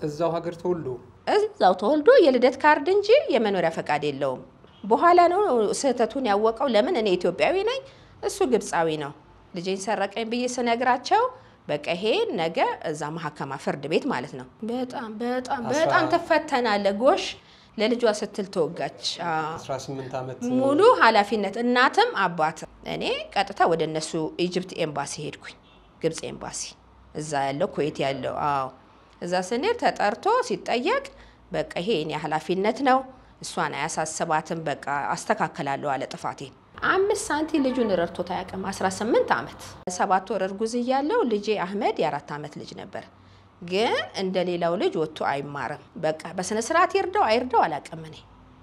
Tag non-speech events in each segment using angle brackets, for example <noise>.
እዛው ሀገር ተወልዶ እዛው ተወልዶ የልደት ካርድ እንጂ የመኖሪያ ፈቃድ የለውም። በኋላ ነው ስህተቱን ያወቀው። ለምን እኔ ኢትዮጵያዊ ነኝ፣ እሱ ግብፃዊ ነው። ልጄን ሰረቀኝ ብዬ ስነግራቸው በቃ ይሄ ነገር እዛ መሀከማ ፍርድ ቤት ማለት ነው። በጣም በጣም በጣም ትፈተናለህ። ጎሽ ለልጇ ስትል ተወጋች። አዎ። 18 ዓመት ሙሉ ኃላፊነት እናትም አባትም። እኔ ቀጥታ ወደ እነሱ Egypt embassy ሄድኩኝ፣ ግብፅ ኤምባሲ እዛ ያለው ኩዌት ያለው አዎ። እዛ ስንሄድ ተጠርቶ ሲጠየቅ በቃ ይሄ የኔ ኃላፊነት ነው፣ እሷን አያሳስባትም፣ በቃ አስተካከላለሁ አለ ጥፋቴን። አምስት ሳንቲም ልጁን ረድቶት አያውቅም። 18 ዓመት ሰባት ወር እርጉዝ እያለው ልጄ አህመድ የአራት ዓመት ልጅ ነበር። ግን እንደ ሌላው ልጅ ወጥቶ አይማርም። በቃ በስነ ስርዓት ይርዳው አይርዳው አላውቅም። እኔ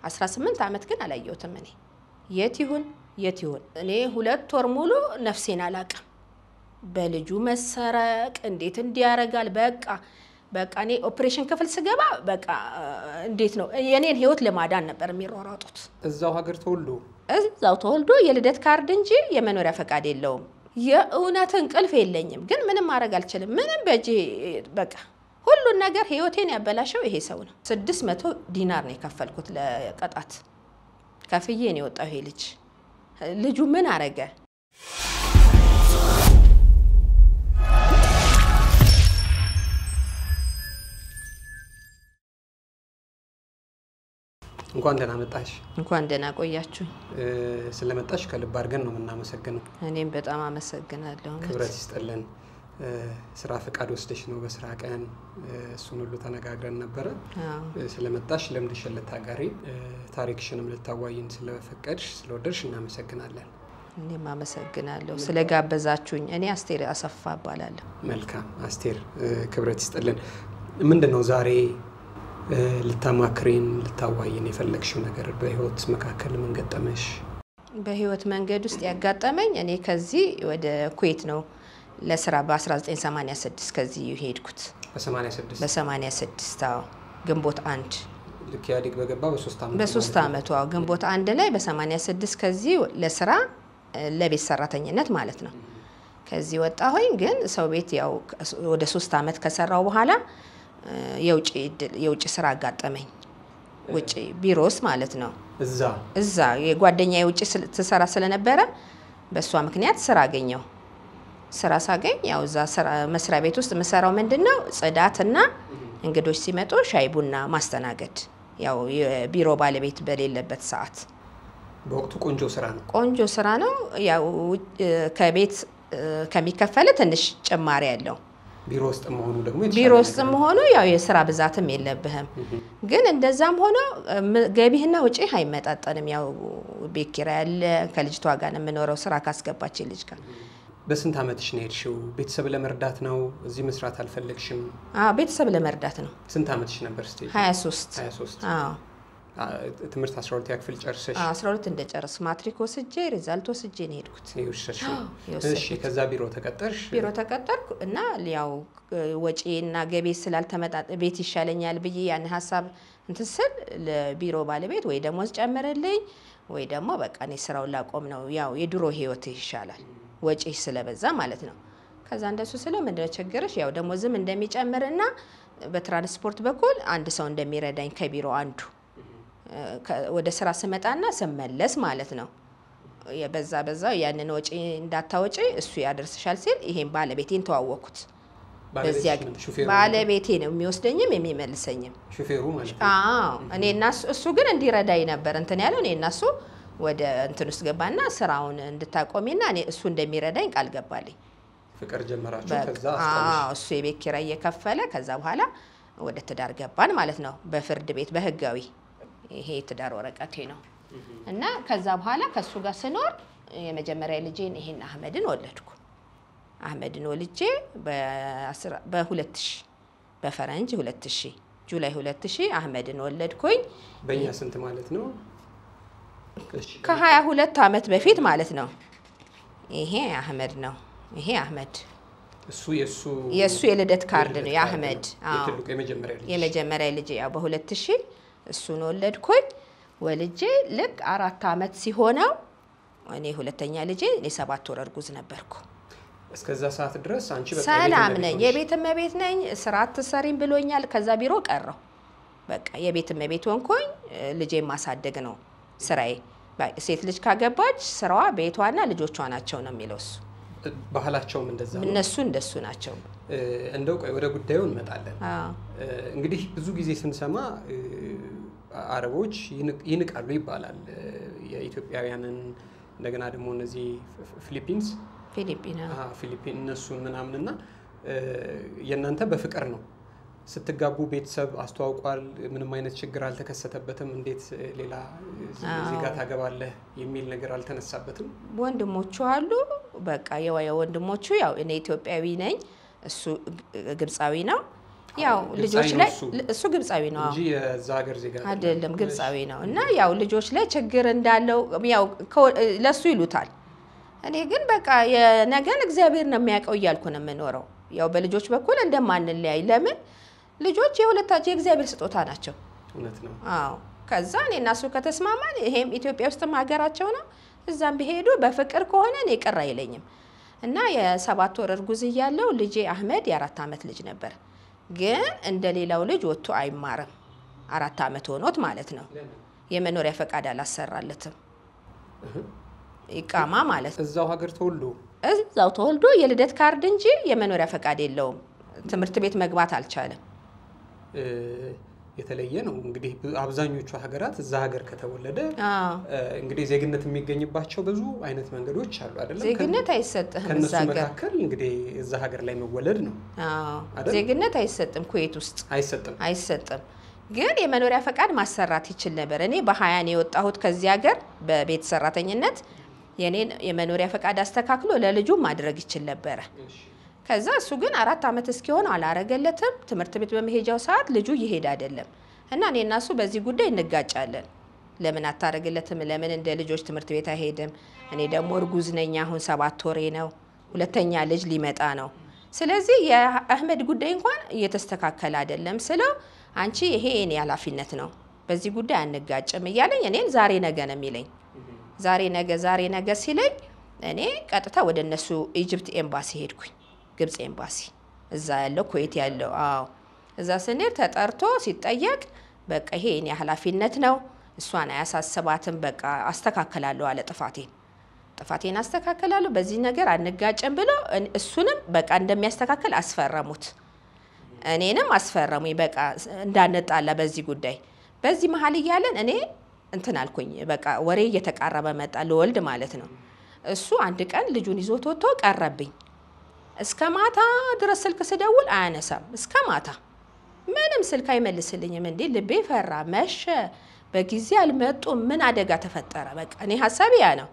18 ዓመት ግን አላየሁትም። እኔ የት ይሁን የት ይሁን እኔ ሁለት ወር ሙሉ ነፍሴን አላውቅም። በልጁ መሰረቅ እንዴት እንዲያረጋል በቃ በቃ እኔ ኦፕሬሽን ክፍል ስገባ በቃ እንዴት ነው የኔን ህይወት ለማዳን ነበር የሚሯሯጡት። እዛው ሀገር ተወልዶ እዛው ተወልዶ የልደት ካርድ እንጂ የመኖሪያ ፈቃድ የለውም። የእውነት እንቅልፍ የለኝም፣ ግን ምንም ማድረግ አልችልም። ምንም በእጄ በቃ ሁሉን ነገር ህይወቴን ያበላሸው ይሄ ሰው ነው። ስድስት መቶ ዲናር ነው የከፈልኩት ለቀጣት ከፍዬ ነው የወጣው ይሄ ልጅ። ልጁ ምን አረገ? እንኳን ደህና መጣሽ። እንኳን ደህና ቆያችሁ። ስለመጣሽ ከልብ አድርገን ነው የምናመሰግነው። እኔም በጣም አመሰግናለሁ። ክብረት ይስጠልን። እ፣ ስራ ፈቃድ ወስደሽ ነው በስራ ቀን እሱን ሁሉ ተነጋግረን ነበረ። ስለመጣሽ ልምድሽን ልታጋሪ ታሪክሽንም ልታዋይን ስለፈቀድሽ ስለወደድሽ እናመሰግናለን። እኔም አመሰግናለሁ ስለጋበዛችሁኝ። እኔ አስቴር አሰፋ እባላለሁ። መልካም አስቴር፣ ክብረት ይስጥልን። ምንድን ነው ዛሬ ልታማክሬን ልታዋይን የፈለግሽው ነገር? በህይወት መካከል ምን ገጠመሽ? በህይወት መንገድ ውስጥ ያጋጠመኝ እኔ ከዚህ ወደ ኩዌት ነው ለስራ በ1986 ከዚህ ሄድኩት። በ86 በ86 አዎ ግንቦት አንድ ልክ ኢህአዴግ በገባ በሶስት አመቱ አዎ ግንቦት አንድ ላይ በ86 ከዚህ ለስራ ለቤት ሰራተኝነት ማለት ነው። ከዚህ ወጣሁኝ። ግን ሰው ቤት ያው ወደ ሶስት አመት ከሰራው በኋላ የውጭ ስራ አጋጠመኝ። ውጭ ቢሮ ውስጥ ማለት ነው። እዛ እዛ የጓደኛ የውጭ ስል- ትሰራ ስለነበረ በእሷ ምክንያት ስራ አገኘው። ስራ ሳገኝ ያው እዛ መስሪያ ቤት ውስጥ የምሰራው ምንድን ነው ጽዳትና እንግዶች ሲመጡ ሻይ ቡና ማስተናገድ፣ ያው የቢሮ ባለቤት በሌለበት ሰዓት በወቅቱ ቆንጆ ስራ ነው። ቆንጆ ስራ ነው። ያው ከቤት ከሚከፈል ትንሽ ጭማሪ ያለው ቢሮ ውስጥ መሆኑ ደግሞ ቢሮ ውስጥ መሆኑ ያው የስራ ብዛትም የለብህም። ግን እንደዛም ሆኖ ገቢህና ውጪህ አይመጣጠንም። ያው ቤት ኪራይ ያለ ከልጅቷ ጋር ነው የምኖረው ስራ ካስገባች ልጅ ጋር በስንት ዓመትሽ ነው የሄድሽው? ቤተሰብ ለመርዳት ነው? እዚህ መስራት አልፈለግሽም? አዎ፣ ቤተሰብ ለመርዳት ነው። ስንት ዓመትሽ ነበር ስትሄጂ? 23 23 አዎ አ፣ ትምህርት 12 ክፍል ጨርሰሽ አዎ፣ 12 እንደጨረስ ማትሪክ ወስጄ ሪዛልት ወስጄ ነው የሄድኩት። እሺ፣ ከዛ ቢሮ ተቀጠርሽ? ቢሮ ተቀጠርኩ እና ያው ወጪና ገቢ ስላልተመጣጠ ቤት ይሻለኛል ብዬ ያን ሀሳብ እንትን ስል ለቢሮ ባለቤት ወይ ደሞዝ ጨምርልኝ ወይ ደግሞ በቃ እኔ ስራውን ላቆም ነው፣ ያው የድሮ ህይወት ይሻላል ወጪ ስለበዛ ማለት ነው። ከዛ እንደሱ ስለ ምንድነው ችግርሽ? ያው ደሞዝም እንደሚጨምርና በትራንስፖርት በኩል አንድ ሰው እንደሚረዳኝ ከቢሮ አንዱ ወደ ስራ ስመጣና ስመለስ ማለት ነው በዛ በዛው ያንን ወጪ እንዳታወጪ እሱ ያደርስሻል ሲል ይሄን ባለቤቴን ተዋወቅኩት። በዚያ? ባለቤቴ ነው የሚወስደኝም የሚመልሰኝም። ሹፌሩ ማለት ነው። እኔ እና እሱ ግን እንዲረዳኝ ነበር እንትን ያለው። እኔ እና እሱ ወደ እንትን ውስጥ ገባና ስራውን እንድታቆሚና እኔ እሱ እንደሚረዳኝ ቃል ገባልኝ። ፍቅር ጀመራችሁ? ከዛ እሱ የቤት ኪራይ እየከፈለ ከዛ በኋላ ወደ ትዳር ገባን ማለት ነው። በፍርድ ቤት በህጋዊ ይሄ የትዳር ወረቀቴ ነው እና ከዛ በኋላ ከእሱ ጋር ስኖር የመጀመሪያ ልጄን ይሄን አህመድን ወለድኩ። አህመድን ወልጄ በሁለት ሺህ በፈረንጅ ሁለት ሺህ ጁላይ ሁለት ሺህ አህመድን ወለድኩኝ። በእኛ ስንት ማለት ነው? ከሀያ ሁለት ዓመት በፊት ማለት ነው። ይሄ አህመድ ነው። ይሄ አህመድ እሱ የእሱ የልደት ካርድ ነው የአህመድ የመጀመሪያ ልጅ ያው በሁለት ሺህ እሱን ወለድኩኝ። ወልጄ ልክ አራት ዓመት ሲሆነው እኔ ሁለተኛ ልጄ እኔ ሰባት ወር እርጉዝ ነበርኩ። እስከዛ ሰዓት ድረስ አንቺ ሰላም ነኝ። የቤት እመቤት ነኝ። ስራ አትሰሪም ብሎኛል። ከዛ ቢሮ ቀረው። በቃ የቤት እመቤት ሆንኩኝ። ልጄን ማሳደግ ነው ስራዬ። ሴት ልጅ ካገባች ስራዋ ቤቷና ልጆቿ ናቸው ነው የሚለው እሱ። ባህላቸውም እንደዛ እነሱ እንደሱ ናቸው። እንደው ቆይ ወደ ጉዳዩ እንመጣለን። እንግዲህ ብዙ ጊዜ ስንሰማ አረቦች ይንቃሉ ይባላል የኢትዮጵያውያንን እንደገና ደግሞ እነዚህ ፊሊፒንስ ፊሊፒን እነሱን ምናምን እና የእናንተ በፍቅር ነው ስትጋቡ ቤተሰብ አስተዋውቋል። ምንም አይነት ችግር አልተከሰተበትም። እንዴት ሌላ ዜጋ ታገባለህ የሚል ነገር አልተነሳበትም። ወንድሞቹ አሉ። በቃ የወየ ወንድሞቹ ያው እኔ ኢትዮጵያዊ ነኝ፣ እሱ ግብፃዊ ነው። ያው ልጆች ነው ላይ እሱ? ግብፃዊ ነው። እንጂ የዛ ሀገር ዜጋ አይደለም ግብፃዊ ነው። እና ያው ልጆች ላይ ችግር እንዳለው ያው ለሱ ይሉታል። እኔ ግን በቃ የነገን እግዚአብሔር ነው የሚያውቀው እያልኩ ነው የምኖረው። ያው በልጆች በኩል እንደማንለያይ ለምን ልጆች የሁለታቸው የእግዚአብሔር ስጦታ ናቸው። እውነት ነው። አዎ ከዛ እኔ እና እሱ ከተስማማን ይሄም ኢትዮጵያ ውስጥም ሀገራቸው ነው። እዛም ቢሄዱ በፍቅር ከሆነ እኔ ቅር አይለኝም። እና የሰባት ወር እርጉዝ እያለው ልጄ አህመድ የአራት ዓመት ልጅ ነበር። ግን እንደ ሌላው ልጅ ወጥቶ አይማርም። አራት ዓመት ሆኖት ማለት ነው። የመኖሪያ ፈቃድ አላሰራለትም። ይቃማ ማለት ነው። እዛው ሀገር ተወልዶ እዛው ተወልዶ የልደት ካርድ እንጂ የመኖሪያ ፈቃድ የለውም። ትምህርት ቤት መግባት አልቻለም። የተለየ ነው እንግዲህ አብዛኞቹ ሀገራት እዛ ሀገር ከተወለደ እንግዲህ ዜግነት የሚገኝባቸው ብዙ አይነት መንገዶች አሉ አይደለም? ዜግነት አይሰጥህም ከእነሱ እዛ ሀገር። መካከል እንግዲህ እዛ ሀገር ላይ መወለድ ነው።? ዜግነት አይሰጥም ኩዌት ውስጥ አይሰጥም። አይሰጥም። ግን የመኖሪያ ፈቃድ ማሰራት ይችል ነበር። እኔ በሀያ ነው የወጣሁት ከዚህ ሀገር በቤት ሰራተኝነት። የኔን የመኖሪያ ፈቃድ አስተካክሎ ለልጁ ማድረግ ይችል ነበረ። ከዛ እሱ ግን አራት ዓመት እስኪሆን አላረገለትም። ትምህርት ቤት በመሄጃው ሰዓት ልጁ ይሄድ አይደለም እና እኔ እና እሱ በዚህ ጉዳይ እንጋጫለን። ለምን አታረግለትም? ለምን እንደ ልጆች ትምህርት ቤት አይሄድም? እኔ ደግሞ እርጉዝ ነኝ። አሁን ሰባት ወሬ ነው። ሁለተኛ ልጅ ሊመጣ ነው። ስለዚህ የአህመድ ጉዳይ እንኳን እየተስተካከለ አይደለም ስለው አንቺ ይሄ የኔ ኃላፊነት ነው፣ በዚህ ጉዳይ አንጋጭም እያለኝ እኔን ዛሬ ነገ ነው የሚለኝ። ዛሬ ነገ ዛሬ ነገ ሲለኝ እኔ ቀጥታ ወደ እነሱ Egypt embassy ሄድኩኝ። ግብፅ ኤምባሲ እዛ ያለው ኩዌት ያለው አዎ። እዛ ስንሄድ ተጠርቶ ሲጠየቅ በቃ ይሄ የኔ ኃላፊነት ነው፣ እሷን አያሳስባትም፣ በቃ አስተካከላለሁ አለ ጥፋቴን ጥፋቴን አስተካከላለሁ፣ በዚህ ነገር አንጋጭም ብሎ እሱንም በቃ እንደሚያስተካከል አስፈረሙት። እኔንም አስፈረሙኝ። በቃ እንዳንጣላ በዚህ ጉዳይ። በዚህ መሀል እያለን እኔ እንትን አልኩኝ። በቃ ወሬ እየተቃረበ መጣ፣ ልወልድ ማለት ነው። እሱ አንድ ቀን ልጁን ይዞት ወጥቶ ቀረብኝ። እስከ ማታ ድረስ ስልክ ስደውል አያነሳም። እስከ ማታ ምንም ስልክ አይመልስልኝም። እንዴ ልቤ ፈራ። መሸ፣ በጊዜ አልመጡም። ምን አደጋ ተፈጠረ? በቃ እኔ ሀሳቤ ያ ነው።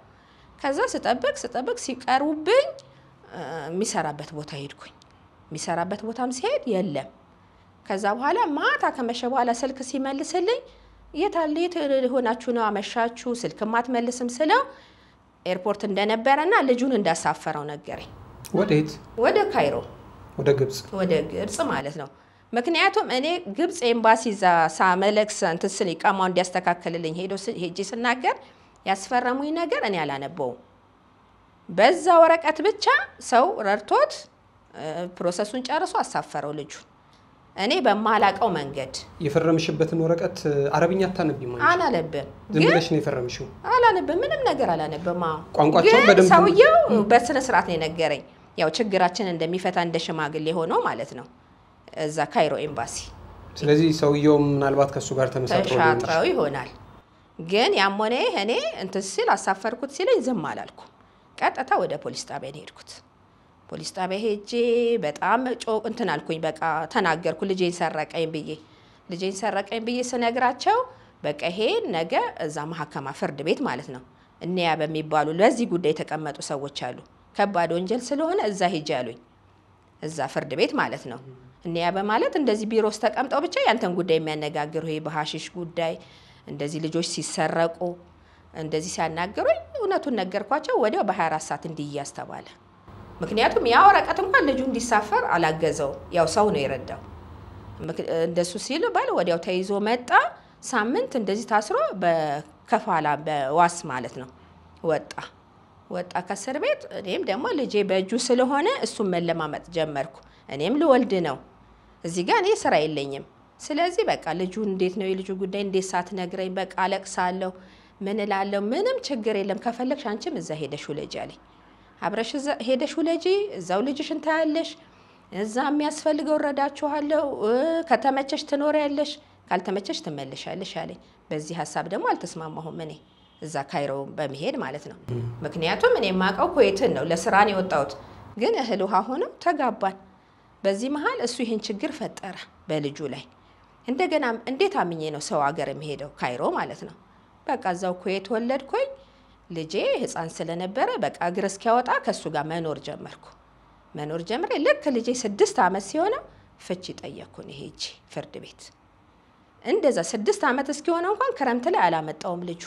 ከዛ ስጠብቅ ስጠብቅ ሲቀርቡብኝ የሚሰራበት ቦታ ሄድኩኝ። የሚሰራበት ቦታም ሲሄድ የለም። ከዛ በኋላ ማታ ከመሸ በኋላ ስልክ ሲመልስልኝ የት አለ የት ሆናችሁ ነው አመሻችሁ? ስልክም አትመልስም ስለው ኤርፖርት እንደነበረና ልጁን እንዳሳፈረው ነገረኝ። ወዴት? ወደ ካይሮ ወደ ግብፅ። ወደ ግብፅ ማለት ነው። ምክንያቱም እኔ ግብፅ ኤምባሲ ዛ ሳመለክ እንትን ስል ኢቃማው እንዲያስተካክልልኝ ሄዶ ሄጄ ስናገር ያስፈረሙኝ ነገር እኔ አላነበውም። በዛ ወረቀት ብቻ ሰው ረድቶት process ኡን ጨርሶ አሳፈረው ልጁን። እኔ በማላቀው መንገድ የፈረምሽበትን ወረቀት አረብኛ አታነቢም? አላነብም ዝም ብለሽ ነው የፈረምሽው? አላነብም ምንም ነገር አላነብም። አዎ። ቋንቋቸው ሰውየው በስነ ስርዓት ነው የነገረኝ። ያው ችግራችን እንደሚፈታ እንደ ሽማግሌ ሆኖ ማለት ነው እዛ ካይሮ ኤምባሲ ስለዚህ ሰውየውም ምናልባት ከእሱ ጋር ተሻጥረው ይሆናል። ግን ያም ሆነ እኔ እንትን ሲል አሳፈርኩት ሲለኝ ዝም አላልኩ። ቀጥታ ወደ ፖሊስ ጣቢያ ነው የሄድኩት። ፖሊስ ጣቢያ ሄጄ በጣም ጮ እንትን አልኩኝ። በቃ ተናገርኩ። ልጄን ሰረቀኝ ብዬ ልጄን ሰረቀኝ ብዬ ስነግራቸው በቃ ይሄ ነገ እዛ መሀከማ ፍርድ ቤት ማለት ነው እኒያ በሚባሉ ለዚህ ጉዳይ የተቀመጡ ሰዎች አሉ። ከባድ ወንጀል ስለሆነ እዛ ሄጄ አሉኝ። እዛ ፍርድ ቤት ማለት ነው። እኒያ በማለት እንደዚህ ቢሮ ውስጥ ተቀምጠው ብቻ ያንተን ጉዳይ የሚያነጋግሩ ይሄ በሀሺሽ ጉዳይ እንደዚህ ልጆች ሲሰረቁ እንደዚህ ሲያናግሩኝ እውነቱን ነገርኳቸው። ወዲያው በ24 ሰዓት እንዲያዝ ተባለ። ምክንያቱም ያ ወረቀት እንኳን ልጁ እንዲሳፈር አላገዘው፣ ያው ሰው ነው የረዳው። እንደሱ ሲል ባል ወዲያው ተይዞ መጣ። ሳምንት እንደዚህ ታስሮ በከፋላ በዋስ ማለት ነው ወጣ። ወጣ ከእስር ቤት። እኔም ደግሞ ልጄ በእጁ ስለሆነ እሱን መለማመጥ ጀመርኩ። እኔም ልወልድ ነው። እዚህ ጋር እኔ ስራ የለኝም። ስለዚህ በቃ ልጁ እንዴት ነው የልጁ ጉዳይ እንዴት ሳትነግረኝ በቃ አለቅሳለሁ። ምን እላለሁ? ምንም ችግር የለም ከፈለግሽ አንቺም እዛ ሄደሽ ውለጂ አለኝ። አብረሽ ሄደሽ ውለጂ፣ እዛው ልጅሽን ታያለሽ፣ እዛ የሚያስፈልገው እረዳችኋለሁ፣ ከተመቸሽ ትኖሪያለሽ፣ ካልተመቸሽ ትመልሻለሽ አለኝ። በዚህ ሀሳብ ደግሞ አልተስማማሁም እኔ እዛ ካይሮ በመሄድ ማለት ነው። ምክንያቱም እኔ የማውቀው ኩዌትን ነው፣ ለስራ ነው የወጣሁት። ግን እህል ውሃ ሆነው ተጋባን። በዚህ መሀል እሱ ይህን ችግር ፈጠረ በልጁ ላይ። እንደገና እንዴት አምኜ ነው ሰው ሀገር የሚሄደው ካይሮ ማለት ነው። በቃ እዛው ኩዌት ወለድኩኝ። ልጄ ህፃን ስለነበረ በቃ እግር እስኪያወጣ ከእሱ ጋር መኖር ጀመርኩ። መኖር ጀምሬ ልክ ልጄ ስድስት ዓመት ሲሆነው ፍቺ ጠየቅኩን ሄጄ ፍርድ ቤት። እንደዛ ስድስት ዓመት እስኪሆነው እንኳን ክረምት ላይ አላመጣውም ልጁ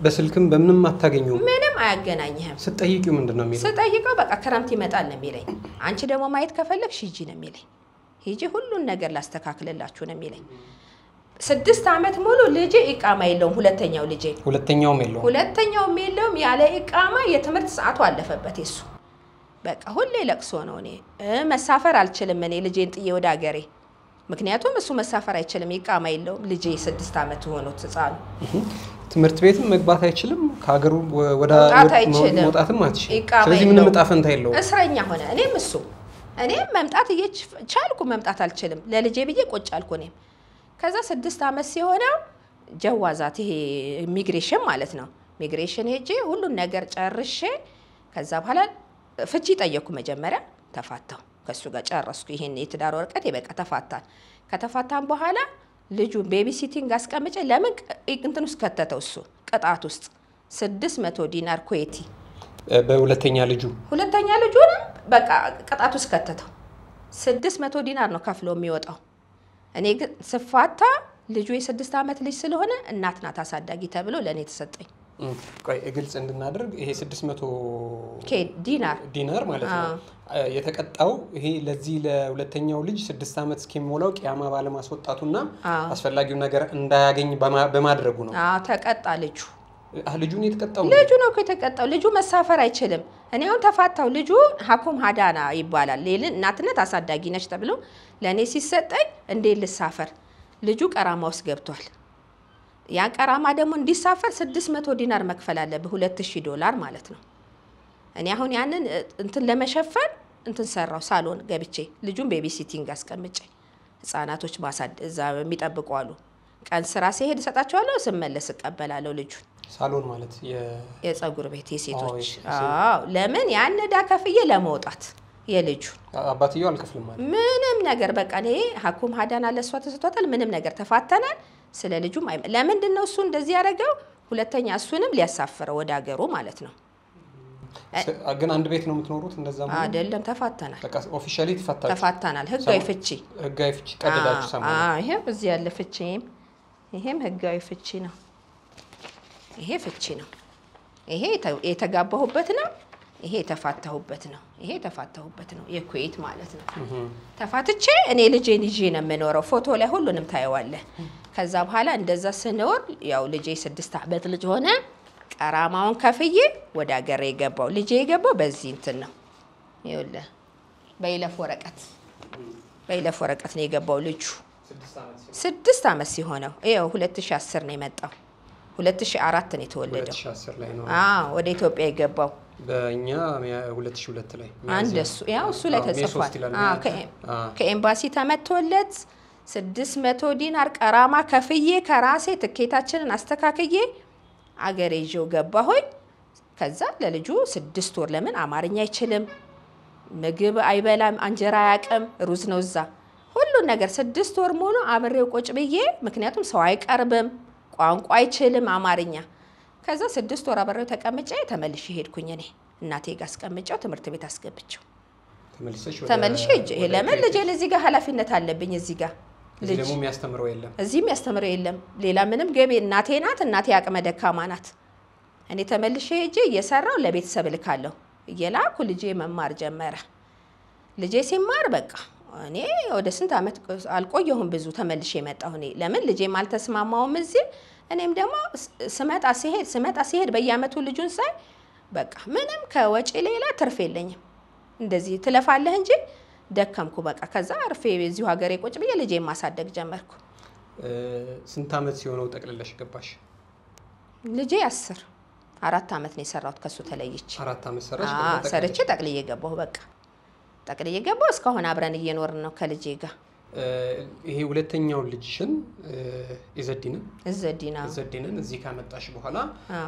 በስልክም በምንም አታገኘውም። ምንም አያገናኝህም። ስትጠይቂው ምንድን ነው የሚለው? ስጠይቀው በቃ ክረምት ይመጣል ነው የሚለኝ። አንቺ ደግሞ ማየት ከፈለግሽ ሂጂ ነው የሚለኝ። ሂጂ ሁሉን ነገር ላስተካክልላችሁ ነው የሚለኝ። ስድስት ዓመት ሙሉ ልጄ ኢቃማ የለውም። ሁለተኛው ልጄ ሁለተኛውም የለውም። ሁለተኛውም የለውም። ያለ ኢቃማ የትምህርት ሰዓቱ አለፈበት የሱ። በቃ ሁሌ ለቅሶ ነው። እኔ እ መሳፈር አልችልም እኔ ልጄን ጥዬ ወደ ሀገሬ። ምክንያቱም እሱ መሳፈር አይችልም፣ ኢቃማ የለውም። ልጄ ስድስት ዓመት ሆኖት ህፃኑ ትምህርት ቤትም መግባት አይችልም። ከሀገሩ ወደ መውጣትም አትችልም። ስለዚህ ምንም እጣ ፈንታ የለውም። እስረኛ ሆነ። እኔም እሱ እኔም መምጣት እየቻልኩ መምጣት አልችልም። ለልጄ ብዬ ቁጭ አልኩ። እኔም ከዛ ስድስት ዓመት ሲሆነው ጀዋዛት ይሄ ኢሚግሬሽን ማለት ነው። ኢሚግሬሽን ሄጄ ሁሉን ነገር ጨርሼ ከዛ በኋላ ፍቺ ጠየቅኩ። መጀመሪያ ተፋታው ከእሱ ጋር ጨረስኩ። ይሄን የትዳር ወረቀት በቃ ተፋታን። ከተፋታን በኋላ ልጁን babysitting አስቀምጬ ለምን እንትን ውስጥ ከተተው እሱ ቅጣት ውስጥ ስድስት መቶ ዲናር ኩዌቲ በሁለተኛ ልጁ ሁለተኛ ልጁንም በቃ ቅጣት ውስጥ ከተተው። ስድስት መቶ ዲናር ነው ከፍሎ የሚወጣው። እኔ ግን ስፋታ ልጁ የስድስት ዓመት ልጅ ስለሆነ እናት ናት አሳዳጊ ተብሎ ለእኔ ተሰጠኝ። ቆይ ግልጽ እንድናደርግ ይሄ 600 ኬ ዲናር ዲናር ማለት ነው የተቀጣው ይሄ ለዚህ ለሁለተኛው ልጅ ስድስት ዓመት እስኪሞላው ቅያማ ባለማስወጣቱና አስፈላጊው ነገር እንዳያገኝ በማ- በማድረጉ ነው። አዎ፣ ተቀጣ ልጁ። ልጁን የተቀጣው ልጁ ነው እኮ የተቀጣው። ልጁ መሳፈር አይችልም። እኔ አሁን ተፋታው። ልጁ ሀኩም ሀዳና ይባላል። ሌል እናትነት አሳዳጊ ነች ተብሎ ለእኔ ሲሰጠኝ እንዴት ልሳፈር? ልጁ ቀራማ ውስጥ ገብቷል። ያ ቀራማ ደግሞ እንዲሳፈር ስድስት መቶ ዲናር መክፈል አለብህ፣ ሁለት ሺህ ዶላር ማለት ነው። እኔ አሁን ያንን እንትን ለመሸፈን እንትን ሰራው፣ ሳሎን ገብቼ ልጁን babysitting አስቀምጬ ህጻናቶች ማሳድ እዛ የሚጠብቁ አሉ። ቀን ስራ ሲሄድ እሰጣቸዋለሁ፣ ስመለስ እቀበላለሁ ልጁን። ሳሎን ማለት የ- የጸጉር ቤት የሴቶች የሴ- አዎ። ለምን? ያን ዕዳ ከፍዬ ለመውጣት የልጁ። አባትየው አልከፍልም ማለት ምንም ነገር በቃ እኔ ሀኩም ሀዳና ለእሷ ተሰጥቷታል ምንም ነገር ተፋተናል ስለ ልጁም ለምንድን ነው እሱ እንደዚህ ያደረገው ሁለተኛ እሱንም ሊያሳፍረው ወደ ሀገሩ ማለት ነው ግን አንድ ቤት ነው የምትኖሩት? እንደዛ? አይደለም ተፋተናል officially ተፋተናል ህጋዊ ፍቺ ህጋዊ ፍቺ ቀደዳችሁ ሰሞኑን። ይሄም እዚህ ያለ ፍቺም ይሄም ህጋዊ ፍቺ ነው። ይሄ ፍቺ ነው። ይሄ የተ- የተጋባሁበት ነው። ይሄ የተፋታሁበት ነው። ይሄ የተፋታሁበት ነው። የኩዌት ማለት ነው። ተፋትቼ እኔ ልጄን ይዤ ነው የምኖረው። ፎቶ ላይ ሁሉንም ታየዋለህ። ከዛ በኋላ እንደዛ ስኖር ያው ልጄ ስድስት ዓመት ልጅ ሆነ። ቀራማውን ከፍዬ ወደ ሀገር የገባው ልጄ የገባው በዚህ እንትን ነው። ይኸውልህ በይለፍ ወረቀት በይለፍ ወረቀት ነው የገባው ልጁ ስድስት ዓመት ሲሆነው ይኸው 2010 ነው የመጣው። 2004 ነው የተወለደው። 2010 ላይ ነው አዎ ወደ ኢትዮጵያ የገባው በእኛ ሚያ- 2002 ላይ አንድ እሱ ያው እሱ ላይ ተጽፏል። ከኤምባሲ ተመቶለት 600 ዲናር ቀራማ ከፍዬ ከራሴ ትኬታችንን አስተካክዬ አገሬ ይዤው ገባሁኝ። ከዛ ለልጁ ስድስት ወር ለምን አማርኛ አይችልም፣ ምግብ አይበላም፣ እንጀራ አያውቅም፣ ሩዝ ነው እዛ። ሁሉን ነገር ስድስት ወር ሙሉ አብሬው ቁጭ ብዬ ምክንያቱም ሰው አይቀርብም፣ ቋንቋ አይችልም አማርኛ። ከዛ ስድስት ወር አብሬው ተቀምጬ ተመልሼ ሄድኩኝ እኔ። እናቴ ጋር አስቀምጬው ትምህርት ቤት አስገብቼው። ተመልሼ ለምን? ልጄን እዚህ ጋር ኃላፊነት አለብኝ እዚህ ጋር እዚህ ደግሞ የሚያስተምረው የለም። እዚህም ያስተምረው የለም። ሌላ ምንም ገቢ እናቴ ናት እናቴ አቅመ ደካማ ናት። እኔ ተመልሼ ሄጄ እየሰራው ለቤተሰብ እልካለሁ። እየላኩ ልጄ መማር ጀመረ። ልጄ ሲማር በቃ እኔ ወደ ስንት ዓመት አልቆየሁም ብዙ ተመልሼ የመጣሁ እኔ። ለምን ልጄም አልተስማማውም እዚህ። እኔም ደግሞ ስመጣ ሲሄድ ስመጣ ሲሄድ በየአመቱ ልጁን ሳይ በቃ ምንም ከወጪ ሌላ ትርፍ የለኝም። እንደዚህ ትለፋለህ እንጂ ደከምኩ። በቃ ከዛ አርፌ እዚሁ ሀገሬ ቁጭ ብዬ ልጄን ማሳደግ ጀመርኩ። ስንት ዓመት ሲሆነው ጠቅልለሽ ገባሽ? ልጄ አስር አራት ዓመት ነው የሰራሁት ከሱ ተለይቼ አራት ዓመት ሰራሽ? ሰርቼ ጠቅልዬ ገባሁ። በቃ ጠቅልዬ ገባሁ። እስካሁን አብረን እየኖርን ነው ከልጄ ጋር ይሄ ሁለተኛውን ልጅሽን ኢዘዲንን እዘዲና ኢዘዲንን እዚህ ካመጣሽ በኋላ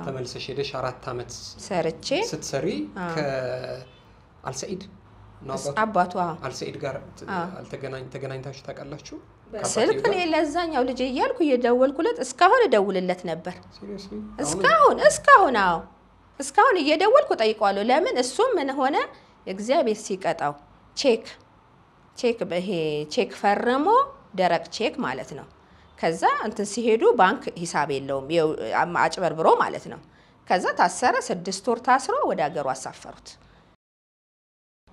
ተመልሰሽ ሄደሽ አራት ዓመት ሰርቼ ስትሰሪ ከአልሰኢድ አዎ አልሰኢድ ጋር ተገናኝታችሁ ታውቃላችሁ? ስልክ እኔ ለዛኛው ልጄ እያልኩ እየደወልኩለት እስካሁን እደውልለት ነበር። እስካሁን እስካሁን አዎ እስካሁን እየደወልኩ ጠይቀዋለሁ። ለምን እሱም ምን ሆነ እግዚአብሔር ሲቀጣው ቼክ ቼክ ይሄ ቼክ ፈርሞ ደረቅ ቼክ ማለት ነው። ከዛ እንትን ሲሄዱ ባንክ ሂሳብ የለውም አጭበርብሮ ማለት ነው። ከዛ ታሰረ። ስድስት ወር ታስሮ ወደ ሀገሩ አሳፈሩት።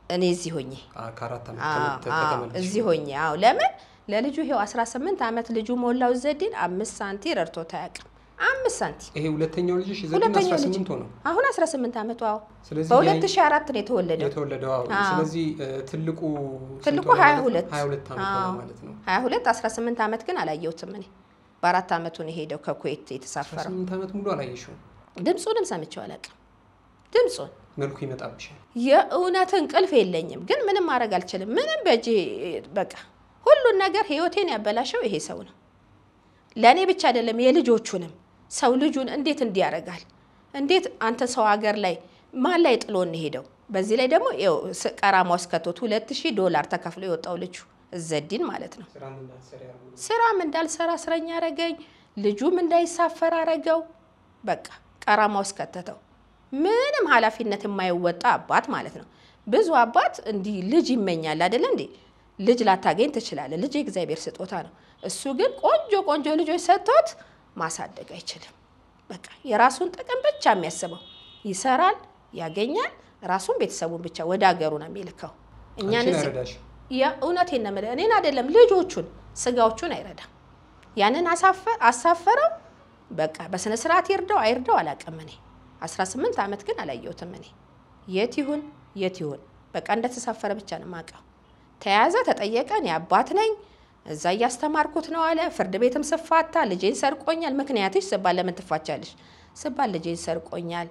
እኔ እዚህ ሆኜ እዚህ ሆኜ አዎ። ለምን ለልጁ ይሄው 18 ዓመት ልጁ ሞላው ዘዴን አምስት ሳንቲ ረድቶት አያውቅም። አምስት ሳንቲ ይሄ ሁለተኛው ልጅ 18 ሆነው አሁን 18 ዓመቱ አዎ። ስለዚህ በ2004 ነው የተወለደው። የተወለደው ስለዚህ ትልቁ ትልቁ ስንት ሆነ ማለት ነው? 22 22 ዓመት ማለት ነው። 22 18 ዓመት ግን አላየሁትም እኔ በአራት ዓመቱ ነው የሄደው ከኩዌት የተሳፈረው። 18 ዓመት ሙሉ አላየሽውም። ድምፁንም ሰምቼው አላውቅም። ድምፁን መልኩ ይመጣብሻል። የእውነት እንቅልፍ የለኝም፣ ግን ምንም ማድረግ አልችልም። ምንም በእጄ በቃ ሁሉን ነገር ህይወቴን ያበላሸው ይሄ ሰው ነው። ለእኔ ብቻ አይደለም የልጆቹንም ሰው ልጁን እንዴት እንዲህ ያደርጋል? እንዴት አንተ ሰው ሀገር ላይ ማን ላይ ጥሎ እንሄደው? በዚህ ላይ ደግሞ ቀራማ ውስጥ ከቶት ሁለት ሺህ ዶላር ተከፍሎ የወጣው ልጁ እዘዲን ማለት ነው። ስራም እንዳልሰራ እስረኛ አረገኝ። ልጁም እንዳይሳፈር አረገው። በቃ ቀራማ ውስጥ ከተተው። ምንም ኃላፊነት የማይወጣ አባት ማለት ነው። ብዙ አባት እንዲህ ልጅ ይመኛል አይደለ እንዴ? ልጅ ላታገኝ ትችላለህ። ልጅ የእግዚአብሔር ስጦታ ነው። እሱ ግን ቆንጆ ቆንጆ ልጆች ሰጥቶት ማሳደግ አይችልም። በቃ የራሱን ጥቅም ብቻ የሚያስበው ይሰራል፣ ያገኛል፣ ራሱን ቤተሰቡን ብቻ ወደ ሀገሩ ነው የሚልከው። አይረዳሽም። የእውነቴን ነው የምልህ። እኔን አይደለም ልጆቹን ስጋዎቹን አይረዳም። ያንን አሳፈ- አሳፈረው። በቃ በስነ ስርዓት ይርዳው አይርዳው አላውቅም። እኔ 18 ዓመት ግን አላየሁትም። እኔ የት ይሁን የት ይሁን በቃ እንደተሳፈረ ብቻ ነው የማውቀው። ተያዘ፣ ተጠየቀ። እኔ አባት ነኝ እዛ እያስተማርኩት ነው አለ። ፍርድ ቤትም ስፋታ ልጄን ሰርቆኛል። ምክንያትሽ ስባል ለምን ትፋቻለሽ ስባል ልጄን ሰርቆኛል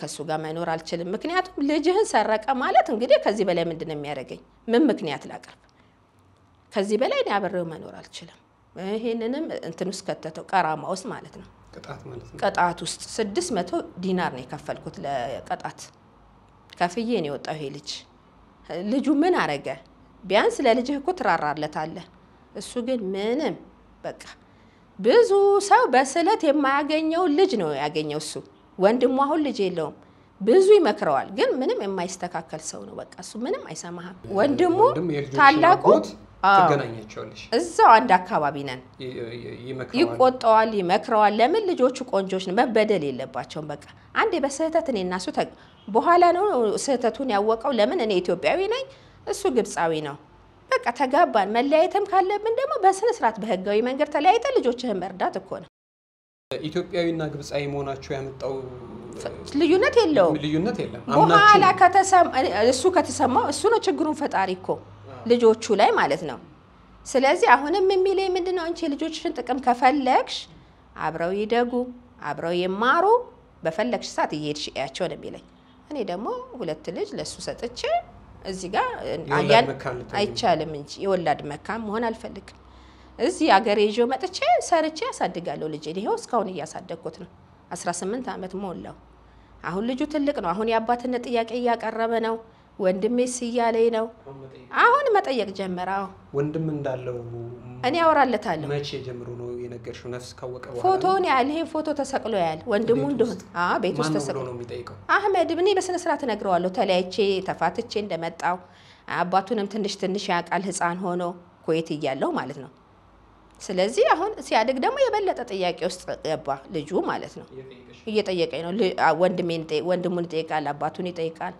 ከእሱ ጋር መኖር አልችልም። ምክንያቱም ልጅህን ሰረቀ ማለት እንግዲህ ከዚህ በላይ ምንድን ነው የሚያደርገኝ? ምን ምክንያት ላቅርብ? ከዚህ በላይ እኔ አብሬው መኖር አልችልም። ይህንንም እንትን ውስጥ ከተተው ቀራማ ውስጥ ማለት ነው ቅጣት ውስጥ ስድስት መቶ ዲናር ነው የከፈልኩት ለቅጣት ከፍዬ ነው የወጣው ይሄ ልጅ። ልጁ ምን አረገ? ቢያንስ ለልጅህ እኮ ትራራለታለህ። እሱ ግን ምንም በቃ ብዙ ሰው በስለት የማያገኘውን ልጅ ነው ያገኘው እሱ። ወንድሙ አሁን ልጅ የለውም። ብዙ ይመክረዋል፣ ግን ምንም የማይስተካከል ሰው ነው። በቃ እሱ ምንም አይሰማህም። ወንድሙ ታላቁ ትገናኛቸዋለሽ። እዛው አንድ አካባቢ ነን። ይቆጠዋል፣ ይመክረዋል። ለምን ልጆቹ ቆንጆች ነው፣ መበደል የለባቸውም። በቃ አንዴ በስህተት እኔ እና እሱ ተ- በኋላ ነው ስህተቱን ያወቀው። ለምን እኔ ኢትዮጵያዊ ነኝ፣ እሱ ግብፃዊ ነው። በቃ ተጋባን። መለያየትም ካለብን ደግሞ በስነ ስርዓት በህጋዊ መንገድ ተለያይተን ልጆችህን መርዳት እኮ ነው። ኢትዮጵያዊና ግብፃዊ መሆናቸው ያመጣው ልዩነት የለውም። ልዩነት የለም። በኋላ እሱ ከተሰማው እሱ ነው ችግሩን ፈጣሪ እኮ ልጆቹ ላይ ማለት ነው። ስለዚህ አሁንም የሚለኝ ምንድን ነው? አንቺ የልጆችሽን ጥቅም ከፈለግሽ አብረው ይደጉ፣ አብረው ይማሩ፣ በፈለግሽ ሰዓት እየሄድሽ እያቸው ነው የሚለኝ። እኔ ደግሞ ሁለት ልጅ ለእሱ ሰጥቼ እዚህ ጋር አይቻልም እንጂ የወላድ መካም መሆን አልፈልግም። እዚህ አገሬ ይዤው መጥቼ ሰርቼ ያሳድጋለሁ ልጄ። ይኸው እስካሁን እያሳደግኩት ነው። 18 ዓመት ሞላው። አሁን ልጁ ትልቅ ነው። አሁን የአባትነት ጥያቄ እያቀረበ ነው። ወንድሜስ እያለኝ ነው። አሁን መጠየቅ ጀመረ። አዎ ወንድም እንዳለው እኔ አወራለታለሁ። መቼ ጀምሮ ነው የነገርሽው? ነፍስ ካወቀ በኋላ ፎቶውን ያህል ይሄ ፎቶ ተሰቅሎ ያህል ወንድሙ እንደሆነ ቤት ውስጥ ተሰቅሎ ነው የሚጠይቀው? አህመድ እኔ በስነ ስርዓት እነግረዋለሁ። ተለያይቼ ተፋትቼ እንደመጣው አባቱንም ትንሽ ትንሽ ያውቃል ሕፃን ሆኖ ኩዌት እያለሁ ማለት ነው። ስለዚህ አሁን ሲያድግ ደግሞ የበለጠ ጥያቄ ውስጥ ገባ ልጁ ማለት ነው። እየጠየቀኝ ነው። ወንድሙን ይጠይቃል፣ አባቱን ይጠይቃል።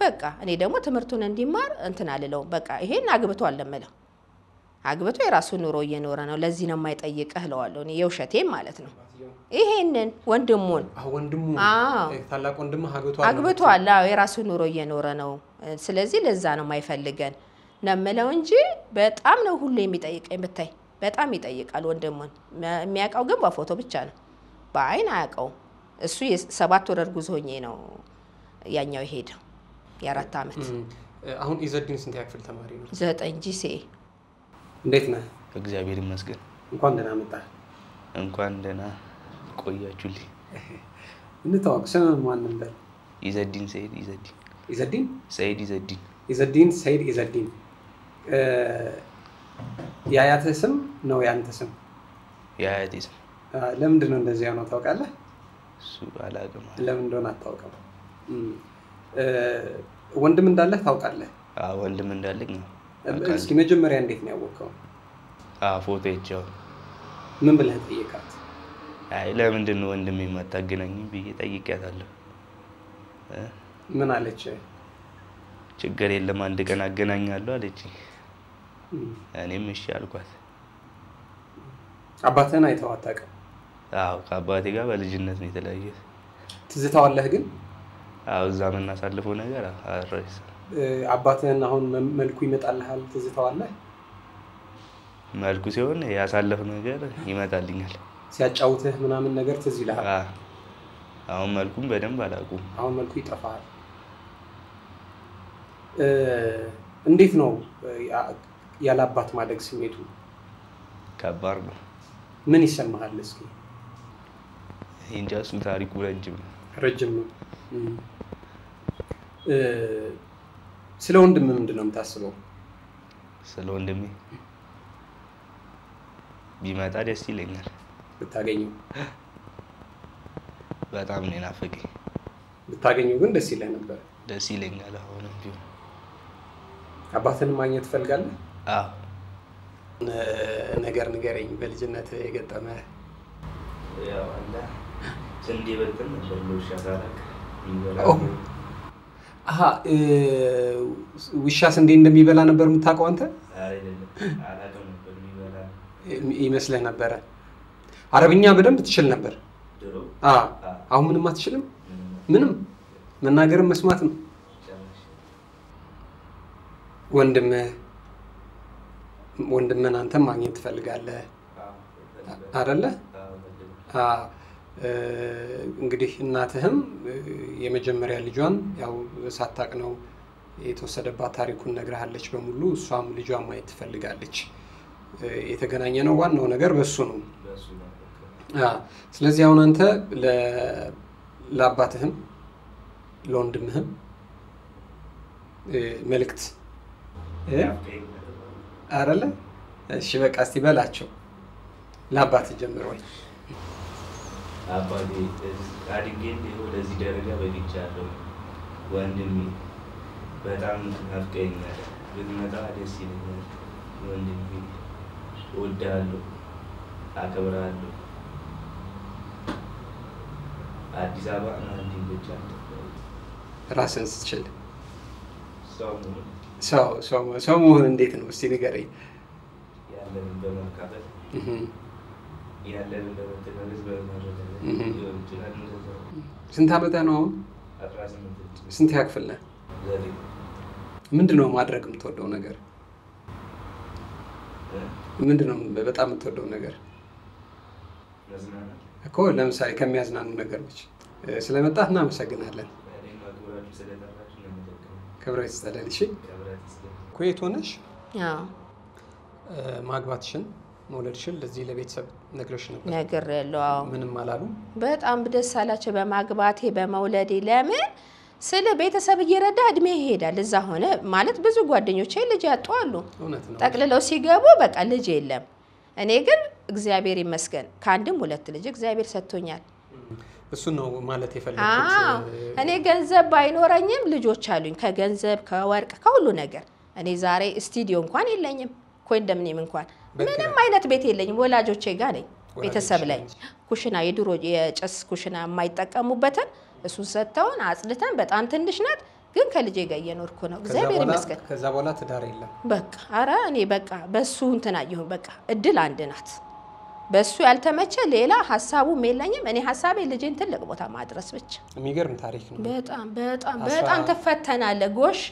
በቃ እኔ ደግሞ ትምህርቱን እንዲማር እንትን አልለውም። በቃ ይሄን አግብቷል ለምለው አግብቶ የራሱ ኑሮ እየኖረ ነው። ለዚህ ነው የማይጠይቅህ እለዋለሁ እኔ የውሸቴም ማለት ነው። ይሄንን ወንድሙን አግብቷል። የራሱ ኑሮ እየኖረ ነው። ስለዚህ ለዛ ነው የማይፈልገን ነው የምለው እንጂ በጣም ነው ሁሉ የሚጠይቀኝ። ብታይ በጣም ይጠይቃል ወንድሙን። የሚያውቀው ግን በፎቶ ብቻ ነው፣ በአይን አያውቀውም። እሱ የሰባት ወር እርጉዝ ሆኜ ነው ያኛው የሄደው የአራት ዓመት አሁን ኢዘዲን ስንተኛ ክፍል ተማሪ ነው? ዘጠኝ ጂሴ እንዴት ነህ? እግዚአብሔር ይመስገን። እንኳን ደህና መጣህ። እንኳን ደህና ቆያችሁልኝ። እንታወቅ። ስምህ ማን ነበር? ኢዘዲን ሰይድ ኢዘዲን ኢዘዲን ሰይድ ኢዘዲን ኢዘዲን ሰይድ ኢዘዲን። እ፣ የአያትህ ስም ነው የአንተ ስም? የአያቴ ስም ለምንድን ነው እንደዚህ ነው ታውቃለህ? እሱ አላውቅም። ለምን እንደሆነ አታውቅም። ወንድም እንዳለህ ታውቃለህ? አዎ ወንድም እንዳለኝ እስኪ መጀመሪያ እንዴት ነው? አዎ ፎቶ አይቼው፣ ምን ብለህ ጠየቃት? አይ ለምንድን ነው ወንድም የማታገናኝም ብዬ ጠይቄያታለሁ። እ? ምን አለች? ችግር የለም አንድ ቀን አገናኛለሁ አለች። እኔም እሺ አልኳት። አባትህን አይተኸው አታውቅም? አዎ ከአባቴ ጋር በልጅነት ነው የተለያየ። ትዝታዋለህ ግን እዛ የምናሳልፈው ነገር እ፣ አባትህን አሁን መልኩ ይመጣልሃል? ትዝታዋለህ? መልኩ ሲሆን ያሳለፍነው ነገር ይመጣልኛል። ሲያጫውትህ ምናምን ነገር ትዝ ይልሃል? አዎ አሁን መልኩም በደንብ አላውቁም። አሁን መልኩ ይጠፋሃል። እ፣ እንዴት ነው ያለ አባት ማደግ ስሜቱ? ከባድ ነው። ምን ይሰማሃል? እስኪ እንጃ እሱ ታሪኩ ረጅም ነው። ረጅም ነው። ስለ ወንድም ምንድን ነው የምታስበው? ስለ ወንድሜ ቢመጣ ደስ ይለኛል። ብታገኘው በጣም ነው የናፈቀኝ። ብታገኘው ግን ደስ ይለህ ነበር። ደስ ይለኛል አሁንም ቢሆን። አባትህን ማግኘት ትፈልጋለህ? አዎ ነገር ንገረኝ፣ በልጅነት የገጠመ ያው አለ ስንዴ በልተን ነበር ለውሻ ታላቅ ኦ። አሀ እ፣ ውሻ ስንዴ እንደሚበላ ነበር የምታውቀው አንተ? ይመስልህ ነበረ። አረብኛ በደንብ ትችል ነበር? አሁን ምንም አትችልም? ምንም መናገርም መስማት ነው። ወንድምህ ወንድምህን አንተም ማግኘት ትፈልጋለህ? አደለ? እንግዲህ እናትህም የመጀመሪያ ልጇን ያው ሳታቅ ነው የተወሰደባት ታሪኩን ነግረሃለች በሙሉ። እሷም ልጇን ማየት ትፈልጋለች። የተገናኘ ነው ዋናው ነገር በሱ ነው። ስለዚህ አሁን አንተ ለአባትህም ለወንድምህም መልእክት? አረለ እሺ፣ በቃ እስቲ በላቸው። ለአባትህ ጀምር ወይ አባቴ አድጌ እንዲሁ ለዚህ ደረጃ በልቻለሁ። ወንድሜ በጣም ናፍቀኛል። ብትመጣ ደስ ይለኛል። ወንድሜ እወድሃለሁ፣ አከብርሃለሁ። አዲስ አበባ እንዲህ ብቻ ራስን ስትችል ሰው መሆን እንዴት ነው እስቲ ንገረኝ። ያለንን በመካፈል ሊሆን ይችላል። ስንት ዓመትህ ነው አሁን? ስንት ያክፍል ነህ? ዘጠኝ ምንድን ነው ማድረግ የምትወደው ነገር? እ? ምንድን ነው በጣም የምትወደው ነገር እኮ? ለምሳሌ ከሚያዝናኑ ነገሮች ስለመጣህ እናመሰግናለን። ክብረ ይስጠለን። እሺ ኩዌት ሆነሽ ማግባትሽን መውለድሽን ለዚህ ለቤተሰብ ነግረሽ ነበር? ነገር ያለው አዎ ምንም አላሉም? በጣም ደስ አላቸው በማግባቴ በመውለዴ። ለምን ስለ ቤተሰብ እየረዳ እድሜ ይሄዳል። እዛ ሆነ ማለት ብዙ ጓደኞቼ ልጅ ያጡ አሉ። ጠቅልለው ሲገቡ በቃ ልጅ የለም። እኔ ግን እግዚአብሔር ይመስገን ከአንድም ሁለት ልጅ እግዚአብሔር ሰጥቶኛል። እሱን ነው ማለት የፈለግኩት። እኔ ገንዘብ ባይኖረኝም ልጆች አሉኝ። ከገንዘብ ከወርቅ ከሁሉ ነገር እኔ ዛሬ ስቱዲዮ እንኳን የለኝም፣ ኮንዶሚኒየም እንኳን በቃ። ምንም አይነት ቤት የለኝም። ወላጆቼ ጋር ነኝ፣ ቤተሰብ ላይ ኩሽና፣ የድሮ የጭስ ኩሽና የማይጠቀሙበትን እሱን ሰጥተውን አጽድተን፣ በጣም ትንሽ ናት። ግን ከልጄ ጋር እየኖርኩ ነው። እግዚአብሔር ይመስገን። ከዛ በኋላ ትዳር የለም። በቃ አረ እኔ በቃ በሱ እንትን አየሁኝ። በቃ እድል አንድ ናት። በሱ ያልተመቸ ሌላ ሀሳቡም የለኝም። እኔ ሀሳቤ ልጄን ትልቅ ቦታ ማድረስ ብቻ። የሚገርም ታሪክ ነው። በጣም በጣም በጣም ትፈተናለ። ጎሽ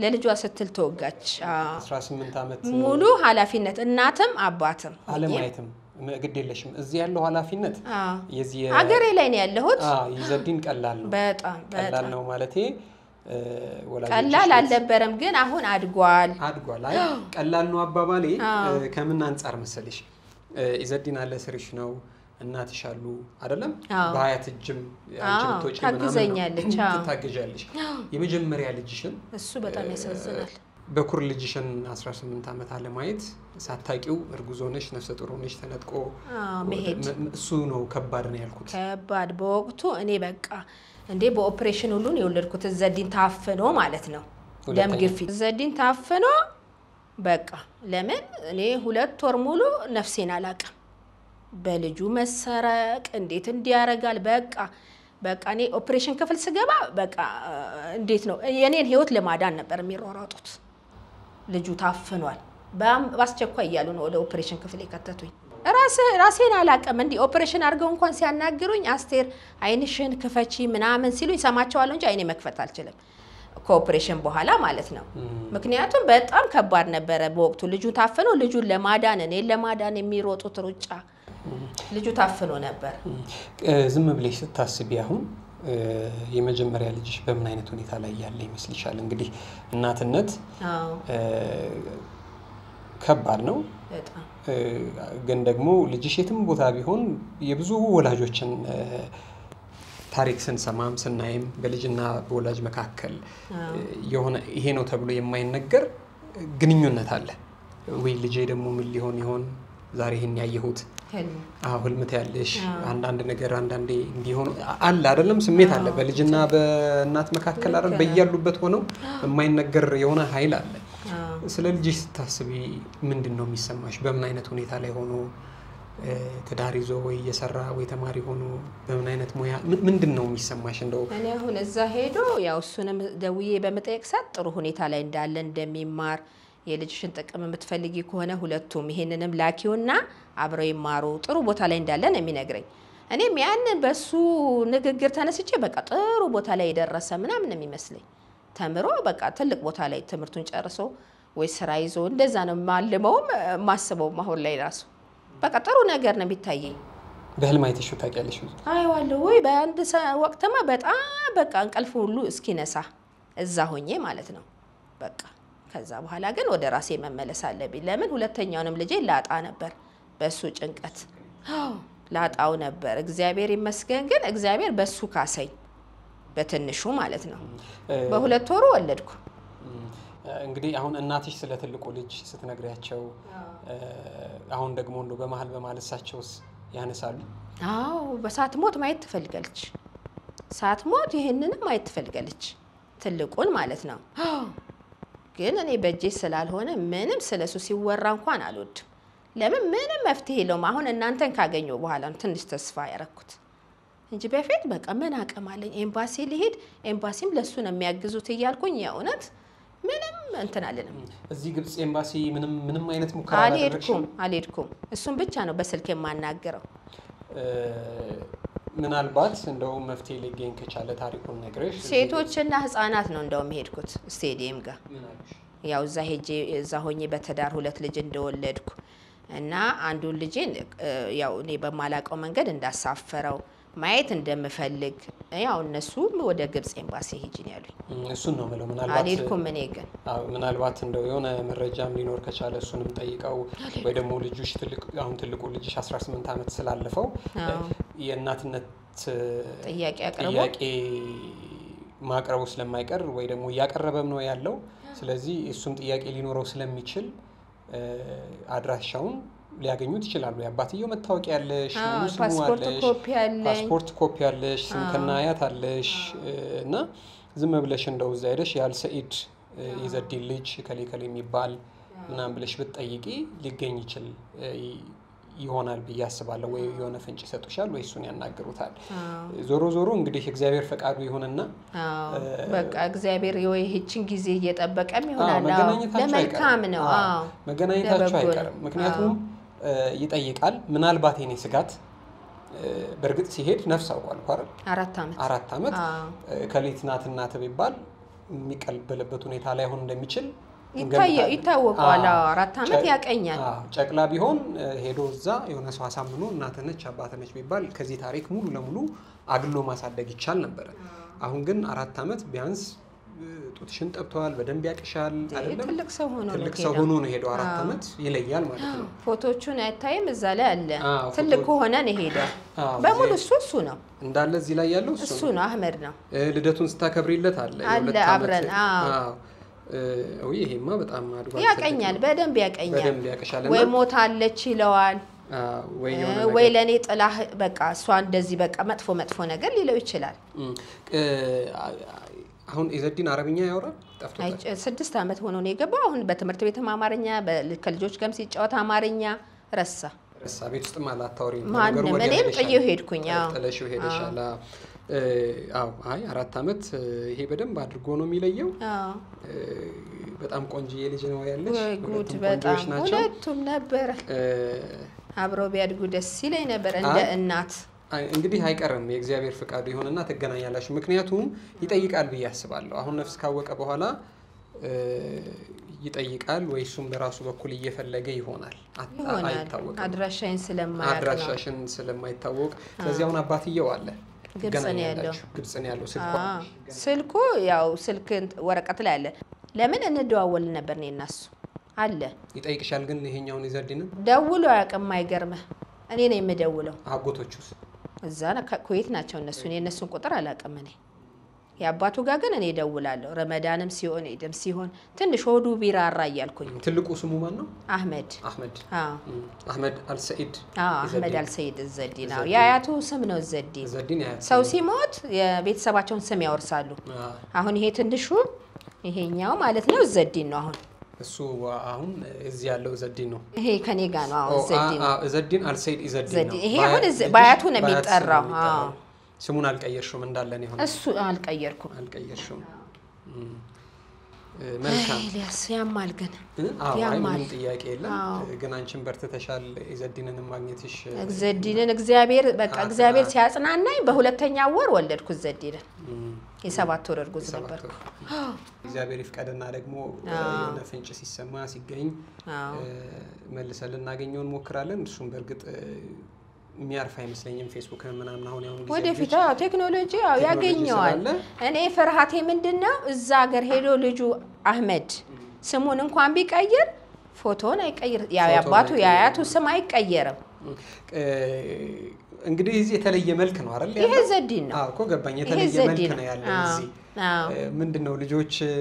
ለልጇ ስትል ተወጋች። አዎ። 18 ዓመት ሙሉ ኃላፊነት እናትም አባትም አለማየትም ግድ የለሽም። እዚህ ያለው ኃላፊነት አገሬ ላይ ነው ያለሁት። ይዘዲን ቀላል ነው በጣም ቀላል ነው ማለቴ ቀላል አልነበረም፣ ግን አሁን አድጓል። አድጓል። አይ ቀላል ነው አባባሌ ከምን አንጻር መሰለሽ ኢዘዲን አለ ስርሽ ነው እናትሽ አሉ አይደለም አዎ። በሀያት እጅም አንቺ ብትወጪ ታግዘኛለች። ትታገዣለሽ። የመጀመሪያ ልጅሽን እሱ በጣም ያሳዝናል። በኩር ልጅሽን 18 ዓመት አለማየት ሳታቂው እርጉዝ ሆነሽ ነፍሰ ጡር ሆነሽ ተነጥቆ መሄድ እሱ ነው ከባድ ነው ያልኩት። ከባድ በወቅቱ እኔ በቃ እንዴ በኦፕሬሽን ሁሉን የወለድኩት ዘዲን ታፍኖ ማለት ነው። ደም ግፊት ዘዲን ታፍኖ በቃ ለምን እኔ ሁለት ወር ሙሉ ነፍሴን አላቅም። በልጁ መሰረቅ እንዴት እንዲህ ያረጋል በቃ በቃ እኔ ኦፕሬሽን ክፍል ስገባ በቃ እንዴት ነው የኔን ህይወት ለማዳን ነበር የሚሯሯጡት። ልጁ ታፍኗል። በአስቸኳይ እያሉ ነው ወደ ኦፕሬሽን ክፍል የከተቱኝ። ራሴን አላቅም። እንዲህ ኦፕሬሽን አድርገው እንኳን ሲያናግሩኝ አስቴር አይንሽን ክፈቺ ምናምን ሲሉኝ ሰማቸዋለሁ እንጂ አይኔ መክፈት አልችልም። ከኦፕሬሽን በኋላ ማለት ነው። ምክንያቱም በጣም ከባድ ነበረ በወቅቱ ልጁ ታፍኖ ልጁን ለማዳን እኔን ለማዳን የሚሮጡት ሩጫ ልጁ ታፍኖ ነበር። ዝም ብለሽ ስታስቢ አሁን የመጀመሪያ ልጅሽ በምን አይነት ሁኔታ ላይ ያለ ይመስልሻል? እንግዲህ እናትነት ከባድ ነው። ግን ደግሞ ልጅሽ የትም ቦታ ቢሆን የብዙ ወላጆችን ታሪክ ስንሰማም ስናይም በልጅና በወላጅ መካከል የሆነ ይሄ ነው ተብሎ የማይነገር ግንኙነት አለ ወይ? ልጄ ደግሞ ምን ሊሆን ይሆን ዛሬ ይህን ያየሁት። ህልም አዎ ህልምት ያለሽ አንዳንድ ነገር አንዳንዴ እንዲሆኑ አለ አይደለም? ስሜት አለ። በልጅና በእናት መካከል አይደል? በያሉበት ሆነው የማይነገር የሆነ ኃይል አለ። ስለ ልጅሽ ስታስቢ ምንድን ነው የሚሰማሽ? በምን አይነት ሁኔታ ላይ ሆኖ? ትዳር ይዞ ወይ እየሰራ ወይ ተማሪ ሆኖ በምን አይነት ሙያ? ምን- ምንድን ነው የሚሰማሽ? እንደው እኔ አሁን እዛ ሄዶ ያው እሱንም ደውዬ በመጠየቅ ሰዓት ጥሩ ሁኔታ ላይ እንዳለ እንደሚማር የልጅሽን ጥቅም የምትፈልጊ ከሆነ ሁለቱም ይሄንንም ላኪውና አብረው ይማሩ ጥሩ ቦታ ላይ እንዳለ ነው የሚነግረኝ። እኔም ያንን በሱ ንግግር ተነስቼ በቃ ጥሩ ቦታ ላይ የደረሰ ምናምን ነው የሚመስለኝ። ተምሮ በቃ ትልቅ ቦታ ላይ ትምህርቱን ጨርሶ ወይ ስራ ይዞ እንደዛ ነው ማልመውም ማስበውም አሁን ላይ ራሱ በቃ ጥሩ ነገር ነው የሚታየኝ። በህልም አይተሽው ታውቂያለሽ አይዋለሁ ወይ በአንድ ወቅትማ በጣም በቃ እንቅልፍ ሁሉ እስኪነሳ እዛ ሆኜ ማለት ነው። በቃ ከዛ በኋላ ግን ወደ ራሴ መመለስ አለብኝ። ለምን ሁለተኛውንም ልጄ ላጣ ነበር በሱ ጭንቀት አዎ፣ ላጣው ነበር። እግዚአብሔር ይመስገን ግን እግዚአብሔር በሱ ካሰኝ በትንሹ ማለት ነው። በሁለት ወሩ ወለድኩ። እንግዲህ አሁን እናትሽ ስለ ትልቁ ልጅ ስትነግሪያቸው አሁን ደግሞ እንደው በመሀል በመሀል እሳቸውስ ያነሳሉ አዎ በሳት ሞት ማየት ትፈልጋለች። ሳት ሞት ይህንንም ማየት ትፈልጋለች። ትልቁን ማለት ነው። ግን እኔ በእጄ ስላልሆነ ምንም ስለሱ ሲወራ እንኳን አልወድም። ለምን ምንም መፍትሄ የለውም። አሁን እናንተን ካገኘው በኋላ ነው ትንሽ ተስፋ ያረኩት እንጂ በፊት በቃ ምን አቅም አለኝ ኤምባሲ ሊሄድ ኤምባሲም ለሱ ነው የሚያግዙት እያልኩኝ የእውነት ምንም እንትን አልልም። እዚህ ግብጽ ኤምባሲ ምንም ምንም አይነት ሙከራ? አልሄድኩም አልሄድኩም። እሱን ብቻ ነው በስልክ የማናገረው። ምናልባት እንደው መፍትሄ ሊገኝ ከቻለ ታሪኩን ነግረሽ ሴቶችና ህጻናት ነው እንደውም ሄድኩት ስቴዲየም ጋር? ያው እዛ ሄጄ እዛ ሆኜ በትዳር ሁለት ልጅ እንደወለድኩ እና አንዱን ልጄን ያው እኔ በማላውቀው መንገድ እንዳሳፈረው ማየት እንደምፈልግ ያው እነሱም ወደ ግብጽ ኤምባሲ ሂጂ ነው ያሉኝ። እሱን ነው የምለው። ምናልባት አልሄድኩም እኔ ግን። ምናልባት እንደው የሆነ መረጃም ሊኖር ከቻለ እሱንም ጠይቀው ወይ ደግሞ ትልቅ አሁን ትልቁ ልጅሽ 18 ዓመት ስላለፈው የእናትነት ጥያቄ አቅርቦ? ማቅረቡ ስለማይቀር ወይ ደግሞ እያቀረበም ነው ያለው። ስለዚህ እሱም ጥያቄ ሊኖረው ስለሚችል አድራሻውን ሊያገኙት ይችላሉ። የአባትየው መታወቂያ ያለሽ፣ ፓስፖርት ኮፒ አለኝ። ፓስፖርት ኮፒ አለሽ፣ ስም ከነ አያት አለሽ እና ዝም ብለሽ እንደው እዛ ሄደሽ የአልሰኢድ የዘዲን ልጅ ከሌ ከሌ የሚባል ምናምን ብለሽ ብትጠይቂ ሊገኝ ይችል ይሆናል ብዬ አስባለሁ። ወይ የሆነ ፍንጭ ይሰጡሻል ወይ እሱን ያናግሩታል። ዞሮ ዞሮ እንግዲህ እግዚአብሔር ፈቃዱ ይሁንና በቃ እግዚአብሔር ይህችን ጊዜ እየጠበቀም ይሆናል። መገናኘታቸው አይቀርም። መገናኘታቸው አይቀርም። ምክንያቱም ይጠይቃል። ምናልባት የኔ ስጋት በእርግጥ ሲሄድ ነፍስ አውቋል እኮ አይደል? አራት ዓመት ከሌት ናት እናት ቢባል የሚቀበልበት ሁኔታ ላይሆን እንደሚችል ይታወቀዋል። አራት ዓመት ያቀኛል። አዎ፣ ጨቅላ ቢሆን ሄዶ እዛ የሆነ ሰው አሳምኖ እናትህ ነች አባትህ ነች ቢባል ከዚህ ታሪክ ሙሉ ለሙሉ አግሎ ማሳደግ ይቻል ነበረ። አሁን ግን አራት ዓመት ቢያንስ ጡትሽን ጠብተዋል፣ በደንብ ያቅሻል? ትልቅ ሰው ሆኖ ነው ትልቅ ሰው ሆኖ ነው ሄደው አራት ዓመት ይለያል ማለት ነው። ፎቶቹን አይታይም እዛ ላይ አለ። ትልቅ ከሆነ ነው ሄደው በሙሉ እሱ እሱ ነው እንዳለ እዚህ ላይ ያለው እሱ ነው። አህመድ ነው። ልደቱን ስታከብሪለት አለ አለ አብረን፣ ይሄማ በጣም አድጓል። ያቀኛል፣ በደንብ ያቀኛል። ወይ ሞታለች ይለዋል ወይ ለእኔ ጥላህ በቃ እሷ እንደዚህ በቃ መጥፎ መጥፎ ነገር ሊለው ይችላል። አሁን ኢዘዲን አረብኛ ያወራል ስድስት ዓመት ሆኖ ነው የገባው። አሁን በትምህርት ቤትም አማርኛ ከልጆች ጋርም ሲጫወት አማርኛ ረሳ። ረሳ ቤት ውስጥም አላታወሪ ማንም፣ እኔም ጥዬው ሄድኩኝ። ጥለሽው ሄደሻል። አዎ። አይ አራት ዓመት ይሄ በደንብ አድርጎ ነው የሚለየው። በጣም ቆንጆዬ ልጅ ነው ያለሽ። ጉድ! በጣም ሁለቱም ነበረ አብረው ቢያድጉ ደስ ይለኝ ነበር እንደ እናት። እንግዲህ አይቀርም የእግዚአብሔር ፍቃዱ ይሆንና ትገናኛላችሁ። ምክንያቱም ይጠይቃል ብዬ አስባለሁ። አሁን ነፍስ ካወቀ በኋላ ይጠይቃል ወይ እሱም በራሱ በኩል እየፈለገ ይሆናል። አይታወቅም። አድራሻሽን ስለማይታወቅ ስለዚህ አሁን አባትየው አለ ግብጽ ነው ያለው። ግብጽ ነው ያለው ስልኳ አዎ። ስልኩ ያው ስልክ ወረቀት ላይ አለ። ለምን እንደዋወል ነበር እኔ እና እሱ አለ። ይጠይቅሻል። ግን ይሄኛውን ይዘድንም ደውሎ አያውቅም። አይገርምህ? እኔ ነው የምደውለው። አጎቶቹስ እዛ ኩዌት ናቸው እነሱ። እኔ እነሱን ቁጥር አላውቅም። እኔ የአባቱ ጋር ግን እኔ እደውላለሁ። ረመዳንም ሲሆን ኢድም ሲሆን ትንሽ ሆዱ ቢራራ እያልኩኝ ትልቁ ስሙ ማን ነው? አህመድ አህመድ አልሰኢድ አዎ አህመድ አልሰይድ እዘዲን አዎ የአያቱ ስም ነው እዘዲን። ሰው ሲሞት የቤተሰባቸውን ስም ያወርሳሉ። አሁን ይሄ ትንሹ ይሄኛው ማለት ነው እዘዲን ነው። አሁን እሱ አሁን እዚህ ያለው ዘዲን ነው። ይሄ ከኔ ጋር ነው። ዘዲን አልሰይድ ኢዘዲን ነው። ዘዲን። ይሄ አሁን በአያቱ ነው የሚጠራው። ስሙን አልቀየርሽውም እንዳለን የሆነ እሱ አልቀየርኩም። አልቀየርሽውም። መልካም ኤልያስ ያማል ግን ያማል። ጥያቄ የለም። ግን አንቺን በርትተሻል። ኢዘዲንን ማግኘትሽ እ፣ ዘዲንን እግዚአብሔር በቃ እግዚአብሔር ሲያጽናናኝ በሁለተኛ ወር ወለድኩት ዘዲንን። እም፣ የሰባት ወር እርጉዝ ነበርኩ። እግዚአብሔር ይፍቀድና ደግሞ የሆነ ፍንጭ ሲሰማ ሲገኝ መልሰን ልናገኘው እንሞክራለን። እሱም በእርግጥ የሚያርፍ አይመስለኝም። ፌስቡክ ምናምን አሁን ያሁን ወደፊት ቴክኖሎጂ ያገኘዋል። እኔ ፍርሃቴ ምንድን ነው እዛ ሀገር ሄዶ ልጁ አህመድ ስሙን እንኳን ቢቀይር ፎቶውን አይቀይር፣ የአባቱ የአያቱ ስም አይቀየርም። እንግዲህ እዚህ የተለየ መልክ ነው አይደል? ይሄ? ዘዲን ነው። አዎ እኮ ገባኝ። የተለየ መልክ ነው። ያለው እዚህ። ምንድን ነው ልጆች እ፣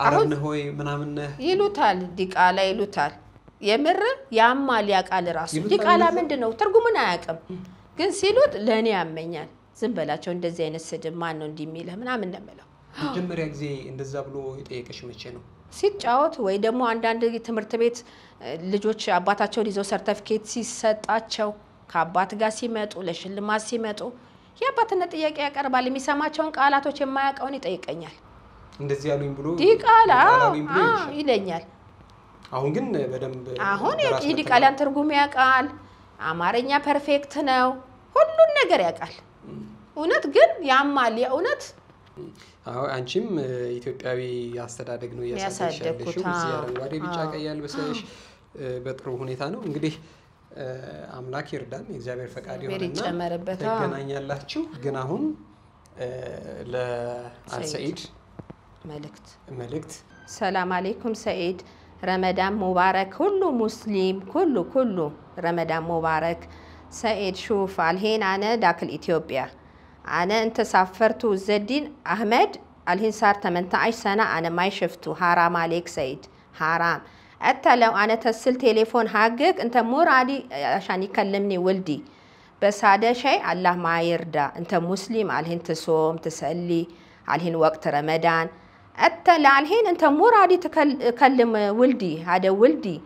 አረብ አሁን- ነህ ሆይ ምናምን ይሉታል ዲቃላ ይሉታል። የምር ያማል ያውቃል ራሱ እንደዛ? ምንድን ነው ትርጉሙን አያውቅም፣ ግን ሲሉት ለእኔ ያመኛል። ዝም በላቸው እንደዚህ አይነት ስድብ ማን ነው እንዲህ የሚልህ ምናምን ነው የምለው። መጀመሪያ ጊዜ እንደዛ ብሎ የጠየቀሽ መቼ ነው? ሲጫወት ወይ ደግሞ አንዳንድ ትምህርት ቤት ልጆች አባታቸውን ይዘው ሰርተፊኬት ሲሰጣቸው ከአባት ጋር ሲመጡ ለሽልማት ሲመጡ የአባትነት ጥያቄ ያቀርባል። የሚሰማቸውን ቃላቶች የማያውቀውን ይጠይቀኛል። እንደዚህ ያሉኝ ብሎ ዲቃላ ይለኛል። አሁን ግን በደንብ አሁን የዲቃላን ትርጉም ያውቃል። አማርኛ perfect ነው። ሁሉን ነገር ያውቃል። እውነት ግን ያማል። የእውነት አዎ አንቺም ኢትዮጵያዊ አስተዳደግ ነው እያሳደግሽ እዚህ አረንጓዴ፣ ቢጫ፣ ቀይ አልብሰሽ በጥሩ ሁኔታ ነው እንግዲህ አምላክ ይርዳን፣ የእግዚአብሔር ፈቃድ ይሆንና ትገናኛላችሁ። ግን አሁን ለአልሰኢድ መልእክት መልእክት ሰላም አሌይኩም ሰኢድ ረመዳን ሙባረክ ሁሉ ሙስሊም ኩሉ ኩሉ ረመዳን ሙባረክ ሰኢድ ሹፍ አልሄን አነ ዳክል ኢትዮጵያ አነ እንተ ሳፈርቱ ዘዲን አህመድ አልሂን ሳር ተመንተዓሽ ሰና አነ ማይ ሽፍቱ ሃራም አሌክ ሰኢድ ሃራም أتى لو أنا تسل تليفون حقك أنت مو راضي عشان يكلمني ولدي بس هذا شيء الله ما يرضى أنت مسلم عليهن تصوم تسألي عليهن وقت رمضان أنت لعلهين أنت مو راضي تكلم ولدي هذا ولدي.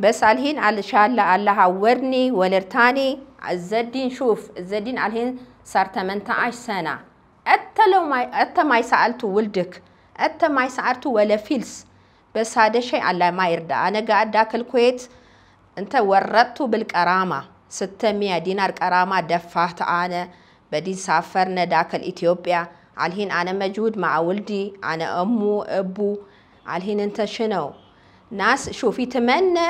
بس علهين على شالة على عورني ولرتاني. الزدين شوف الزدين علهين صار 18 سنة. أنت لو ما أنت ما سألت ولدك أنت ما سألت ولا فيلس بس هذا شيء على ما يرضى. أنا قاعد داك الكويت أنت ورطت بالكرامة. 600 دينار كرامة دفعت أنا. بدي سافرنا داك الإثيوبيا الحين انا موجود مع ولدي انا امه ابو الحين انت شنو ناس شوف يتمنى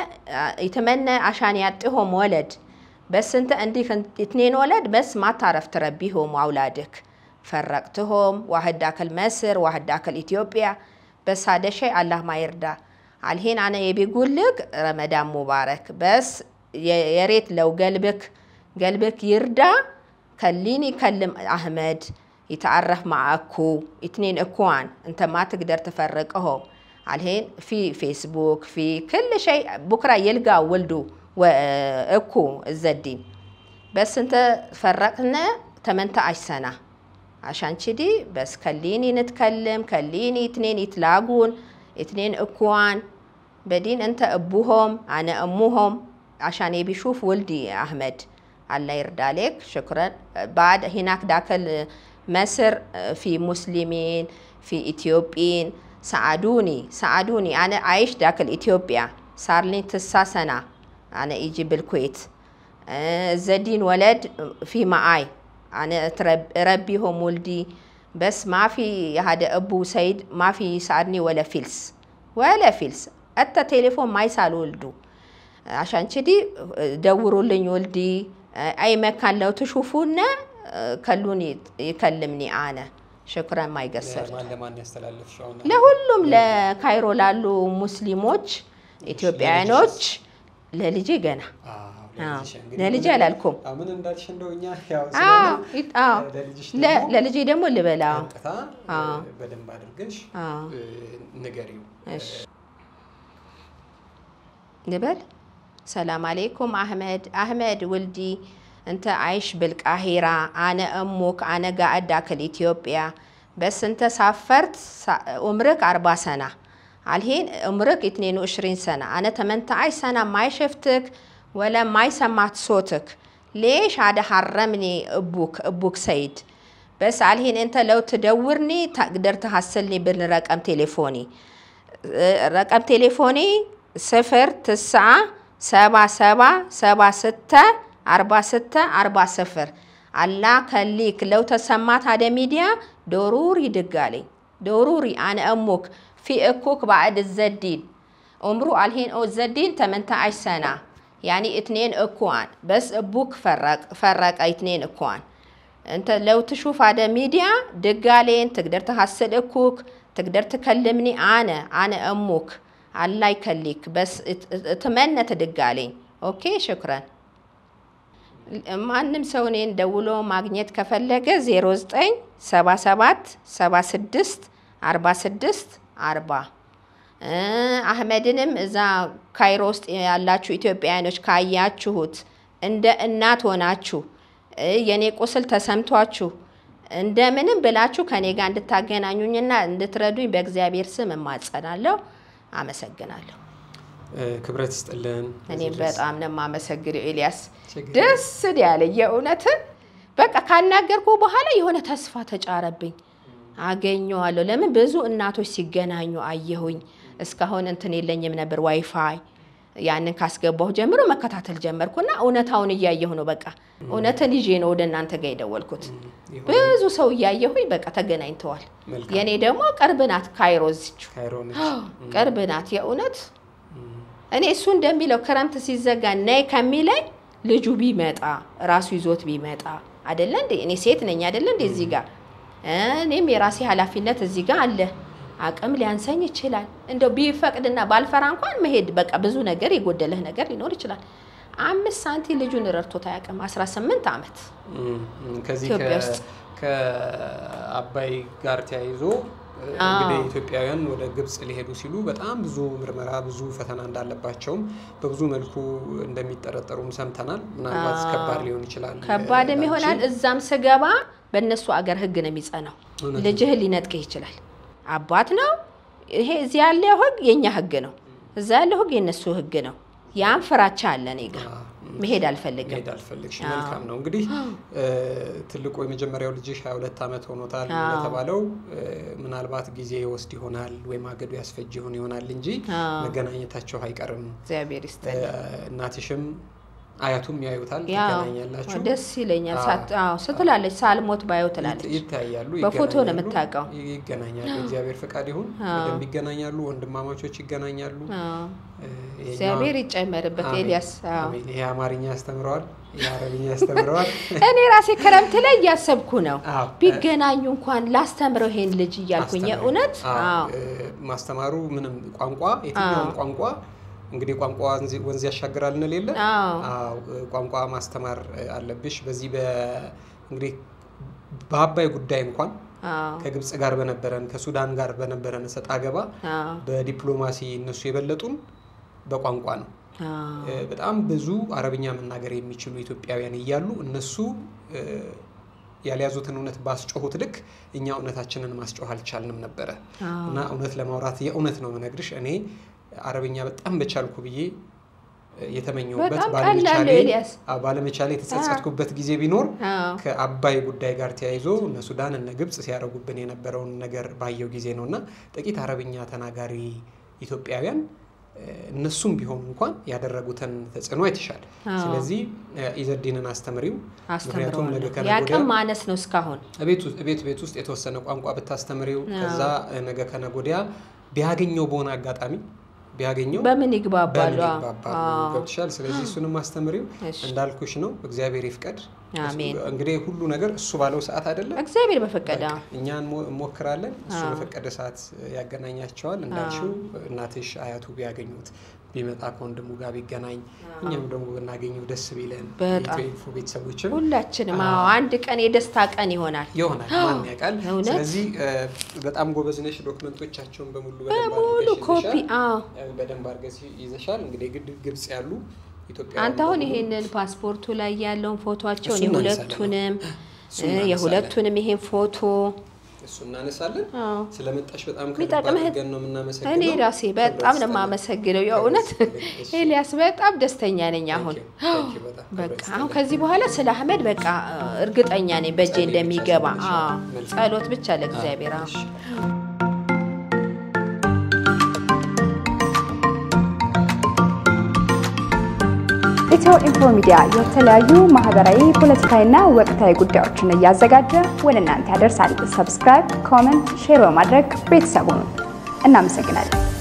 يتمنى عشان يعطيهم ولد بس انت عندك اثنين ولد بس ما تعرف تربيهم واولادك فرقتهم واحد داك المصر واحد داك الاثيوبيا بس هذا شيء الله ما يرضى الحين انا يبي يقول لك رمضان مبارك بس يا ريت لو قلبك قلبك يرضى خليني كلم احمد يتعرف مع اكو اثنين اكوان انت ما تقدر تفرقهم. الحين في فيسبوك في كل شيء. بكرة يلقى ولده واكو الزدين بس انت فرقنا 18 سنة. عشان كذي بس خليني نتكلم خليني اثنين يتلاقون اثنين اكوان بعدين انت ابوهم أنا امهم عشان يبي يشوف ولدي أحمد. الله يرضى عليك. شكرا. بعد هناك ذاك مصر في مسلمين في إثيوبيين. ساعدوني ساعدوني. أنا عايش ذاك الإثيوبيا. صار لي تسع سنة أنا يجي بالكويت. زدين ولد في معاي. أنا اربيهم ولدي بس ما في هذا أبو سيد ما في يساعدني ولا فلس. ولا فلس. حتى تليفون ما يسال ولده. عشان كذي دوروا لي ولدي. أي مكان لو تشوفونا ከሉኒ ይከልምኒ አነ። ሽክረን ማይገሰር ለሁሉም ለካይሮ ላሉ ሙስሊሞች ኢትዮጵያውያኖች ለልጄ ገና ለልጄ አላልኩም። ለልጄ ደግሞ ልበላ። በደንብ አድርገሽ ንገሪው። ልበል። ሰላም አሌይኩም አህመድ። አህመድ ውልዲ እንተ አይሽ ብልቃሂራ አነ እሙክ አነ ጋዕድ አክል ኢትዮጵያ። በስንተ ሳፈርት ኡምርክ አርባ ሰና። አልሄን ኡምርክ ኢትኔኑ እሽሪን ሰና። አነ ተመንተአይ ሰና ማይሸፍትክ ወለ ማይሰማት ሶትክ። ሌሽ አደ ሐረምኒ እቡክ እቡክ ሰይድ። በስ አልሄን እንተ ለው ትደውርኒ ታቅደር ትሐስልኒ ብል ረቀም ቴሌፎኒ። ረቀም ቴሌፎኒ ስፍር ትስዓ ሰባ ሰባ ሰባ ስተ አርባስተ አርባ ስፍር። አላ ከሊክ ለው ተሰማት አደ ሚዲያ ዶሩሪ ድጋሌ። ዶሩሪ አነ እሙክ ፊ እኩክ ባዕድ ዘዲን ዑምሩ አልሂን ኦ ዘዲን ተመንታ አይሰና። ያኒ እትኔን እኩዋን በስ እቡክ ፈረቀ እትኔን እኩዋን እንተ ለው ትሹፍ አደ ሚዲያ ድጋሌን ትግደር ትሐስል እኩክ ትግደር ትከልምኒ አነ አነ እሙክ። አላይ ከሊክ በስ እትመነ ትድጋሌኝ OK شكرا። ማንም ሰው እኔን ደውሎ ማግኘት ከፈለገ 09 77 76 46 40 እ አህመድንም እዛ ካይሮ ውስጥ ያላችሁ ኢትዮጵያውያኖች ካያችሁት እንደ እናት ሆናችሁ የኔ ቁስል ተሰምቷችሁ እንደምንም ብላችሁ ከኔ ጋር እንድታገናኙኝና እንድትረዱኝ በእግዚአብሔር ስም እማጸናለሁ። አመሰግናለሁ። ክብረት ይስጥልን። እኔም በጣም ነው የማመሰግነው ኤልያስ። ደስ ያለ የእውነትን በቃ ካናገርኩ በኋላ የሆነ ተስፋ ተጫረብኝ። አገኘዋለሁ። ለምን ብዙ እናቶች ሲገናኙ አየሁኝ። እስካሁን እንትን የለኝም ነበር ዋይፋይ። ያንን ካስገባሁ ጀምሮ መከታተል ጀመርኩና እውነታውን እያየሁ ነው። በቃ እውነትን ይዤ ነው ወደ እናንተ ጋር የደወልኩት። ብዙ ሰው እያየሁኝ በቃ ተገናኝተዋል። የእኔ ደግሞ ቅርብ ናት ካይሮ ነች። ቅርብ ናት። የእውነት እኔ እሱ እንደሚለው ክረምት ሲዘጋ ነይ ከሚለኝ ልጁ ቢመጣ ራሱ ይዞት ቢመጣ አደለ እንዴ? እኔ ሴት ነኝ አደለ እንዴ? እዚህ ጋር እኔም የራሴ ኃላፊነት እዚህ ጋር አለ። አቅም ሊያንሰኝ ይችላል። እንደው ቢፈቅድና ባልፈራ እንኳን መሄድ በቃ ብዙ ነገር የጎደለህ ነገር ሊኖር ይችላል። አምስት ሳንቲ ልጁን ረድቶት አያውቅም። 18 ዓመት ኢትዮጵያ ከ- ውስጥ። ከአባይ ጋር ተያይዞ እንግዲህ ኢትዮጵያውያን ወደ ግብጽ ሊሄዱ ሲሉ በጣም ብዙ ምርመራ፣ ብዙ ፈተና እንዳለባቸውም በብዙ መልኩ እንደሚጠረጠሩም ሰምተናል። ምናልባት ከባድ ሊሆን ይችላል። ከባድም ይሆናል። እዛም ስገባ በእነሱ አገር ህግ ነው የሚጸናው። ልጅህን ሊነጥቅህ ይችላል። አባት ነው ይሄ እዚህ ያለው ህግ የእኛ ህግ ነው። እዛ ያለው ህግ የእነሱ ህግ ነው። ያን ፍራቻ አለ እኔ ጋ አዎ። መሄድ አልፈልግም። መሄድ አልፈልግሽ። መልካም ነው እንግዲህ <gasps> ትልቁ የመጀመሪያው ልጅሽ 22 ዓመት ሆኖታል እ፣ ምናልባት ጊዜ ይወስድ ይሆናል ወይም አገዱ ያስፈጅ ይሆን ይሆናል እንጂ መገናኘታቸው አይቀርም። እግዚአብሔር ይስጥልኝ። እናትሽም አያቱም ያዩታል፣ ትገናኛላችሁ፣ ደስ ይለኛል። ስትላለች ሳልሞት ባየው ትላለች። ይታያሉ፣ በፎቶ ነው የምታውቀው። ይገናኛሉ። እግዚአብሔር ፈቃድ ይሁን በደንብ ይገናኛሉ። ወንድማማቾች ይገናኛሉ። እግዚአብሔር ይጨመርበት ኤልያስ። ይሄ አማርኛ ያስተምረዋል፣ ይሄ አረብኛ ያስተምረዋል። <laughs> እኔ ራሴ ክረምት ላይ እያሰብኩ ነው ቢገናኙ እንኳን ላስተምረው ይሄን ልጅ እያልኩኝ እውነት ማስተማሩ ምንም ቋንቋ የትኛውም ቋንቋ እንግዲህ ቋንቋ ወንዝ- ያሻግራል እንል የለ? አዎ። ቋንቋ ማስተማር አለብሽ። በዚህ በ እንግዲህ በአባይ ጉዳይ እንኳን ከግብጽ ጋር በነበረን ከሱዳን ጋር በነበረን እሰጥ አገባ በዲፕሎማሲ እነሱ የበለጡን በቋንቋ ነው። በጣም ብዙ አረብኛ መናገር የሚችሉ ኢትዮጵያውያን እያሉ እነሱ ያልያዙትን እውነት ባስጮሁት ልክ እኛ እውነታችንን ማስጮህ አልቻልንም ነበረ። እና እውነት ለማውራት የእውነት ነው የምነግርሽ። እኔ አረብኛ በጣም በቻልኩ ብዬ የተመኘሁበት ባለመቻሌ የተጸጸትኩበት ጊዜ ቢኖር ከአባይ ጉዳይ ጋር ተያይዞ እነ ሱዳን እነ ግብጽ ሲያደርጉብን የነበረውን ነገር ባየው ጊዜ ነው እና ጥቂት አረብኛ ተናጋሪ ኢትዮጵያውያን እነሱም ቢሆኑ እንኳን ያደረጉትን ተጽዕኖ አይተሻል። ስለዚህ ኢዘዲንን አስተምሪው። ምክንያቱም ነገ ከነገ ማነስ ነው እስካሁን። ቤት ውስጥ ቤት ውስጥ የተወሰነ ቋንቋ ብታስተምሪው ከዛ ነገ ከነገ ወዲያ ቢያገኘው በሆነ አጋጣሚ ቢያገኘው በምን ይግባባሉ? ገብቶሻል። ስለዚህ እሱንም አስተምሪው እንዳልኩሽ ነው። እግዚአብሔር ይፍቀድ። እንግዲህ ሁሉ ነገር እሱ ባለው ሰዓት አይደለም እግዚአብሔር በፈቀደ እኛ እንሞ- እንሞክራለን። እሱ በፈቀደ ሰዓት ያገናኛቸዋል። እንዳልሽው እናትሽ አያቱ ቢያገኙት ቢመጣ ከወንድሙ ጋር ቢገናኝ እኛም ደግሞ ብናገኘው ደስ ቢለን ኢንፎ ቤተሰቦችም ሁላችንም አንድ ቀን የደስታ ቀን ይሆናል። ይሆናል ማን ያውቃል።? ስለዚህ በጣም ጎበዝ ነሽ። ዶክመንቶቻቸውን በሙሉ በሙሉ ኮፒ በደንብ አድርገሽ ይዘሻል። እንግዲህ ግድ ግብጽ ያሉ አንተ አሁን ይሄንን ፓስፖርቱ ላይ ያለውን ፎቶቸውን የሁለቱንም የሁለቱንም ይሄን ፎቶ እሱ እናነሳለን። አዎ ስለመጣሽ በጣም አድርገን ነው የምናመሰግነው። እኔ ራሴ በጣም ነው የማመሰግነው። የእውነት ኤልያስ በጣም ደስተኛ ነኝ አሁን በቃ አሁን ከዚህ በኋላ ስለ አህመድ በቃ እርግጠኛ ነኝ በእጄ እንደሚገባ። ጸሎት ብቻ ለእግዚአብሔር። አዎ ኢትዮ ኢንፎ ሚዲያ የተለያዩ ማህበራዊ፣ ፖለቲካዊና ወቅታዊ ጉዳዮችን እያዘጋጀ ወደ እናንተ ያደርሳል። subscribe፣ comment፣ share በማድረግ ቤተሰቡን እናመሰግናለን።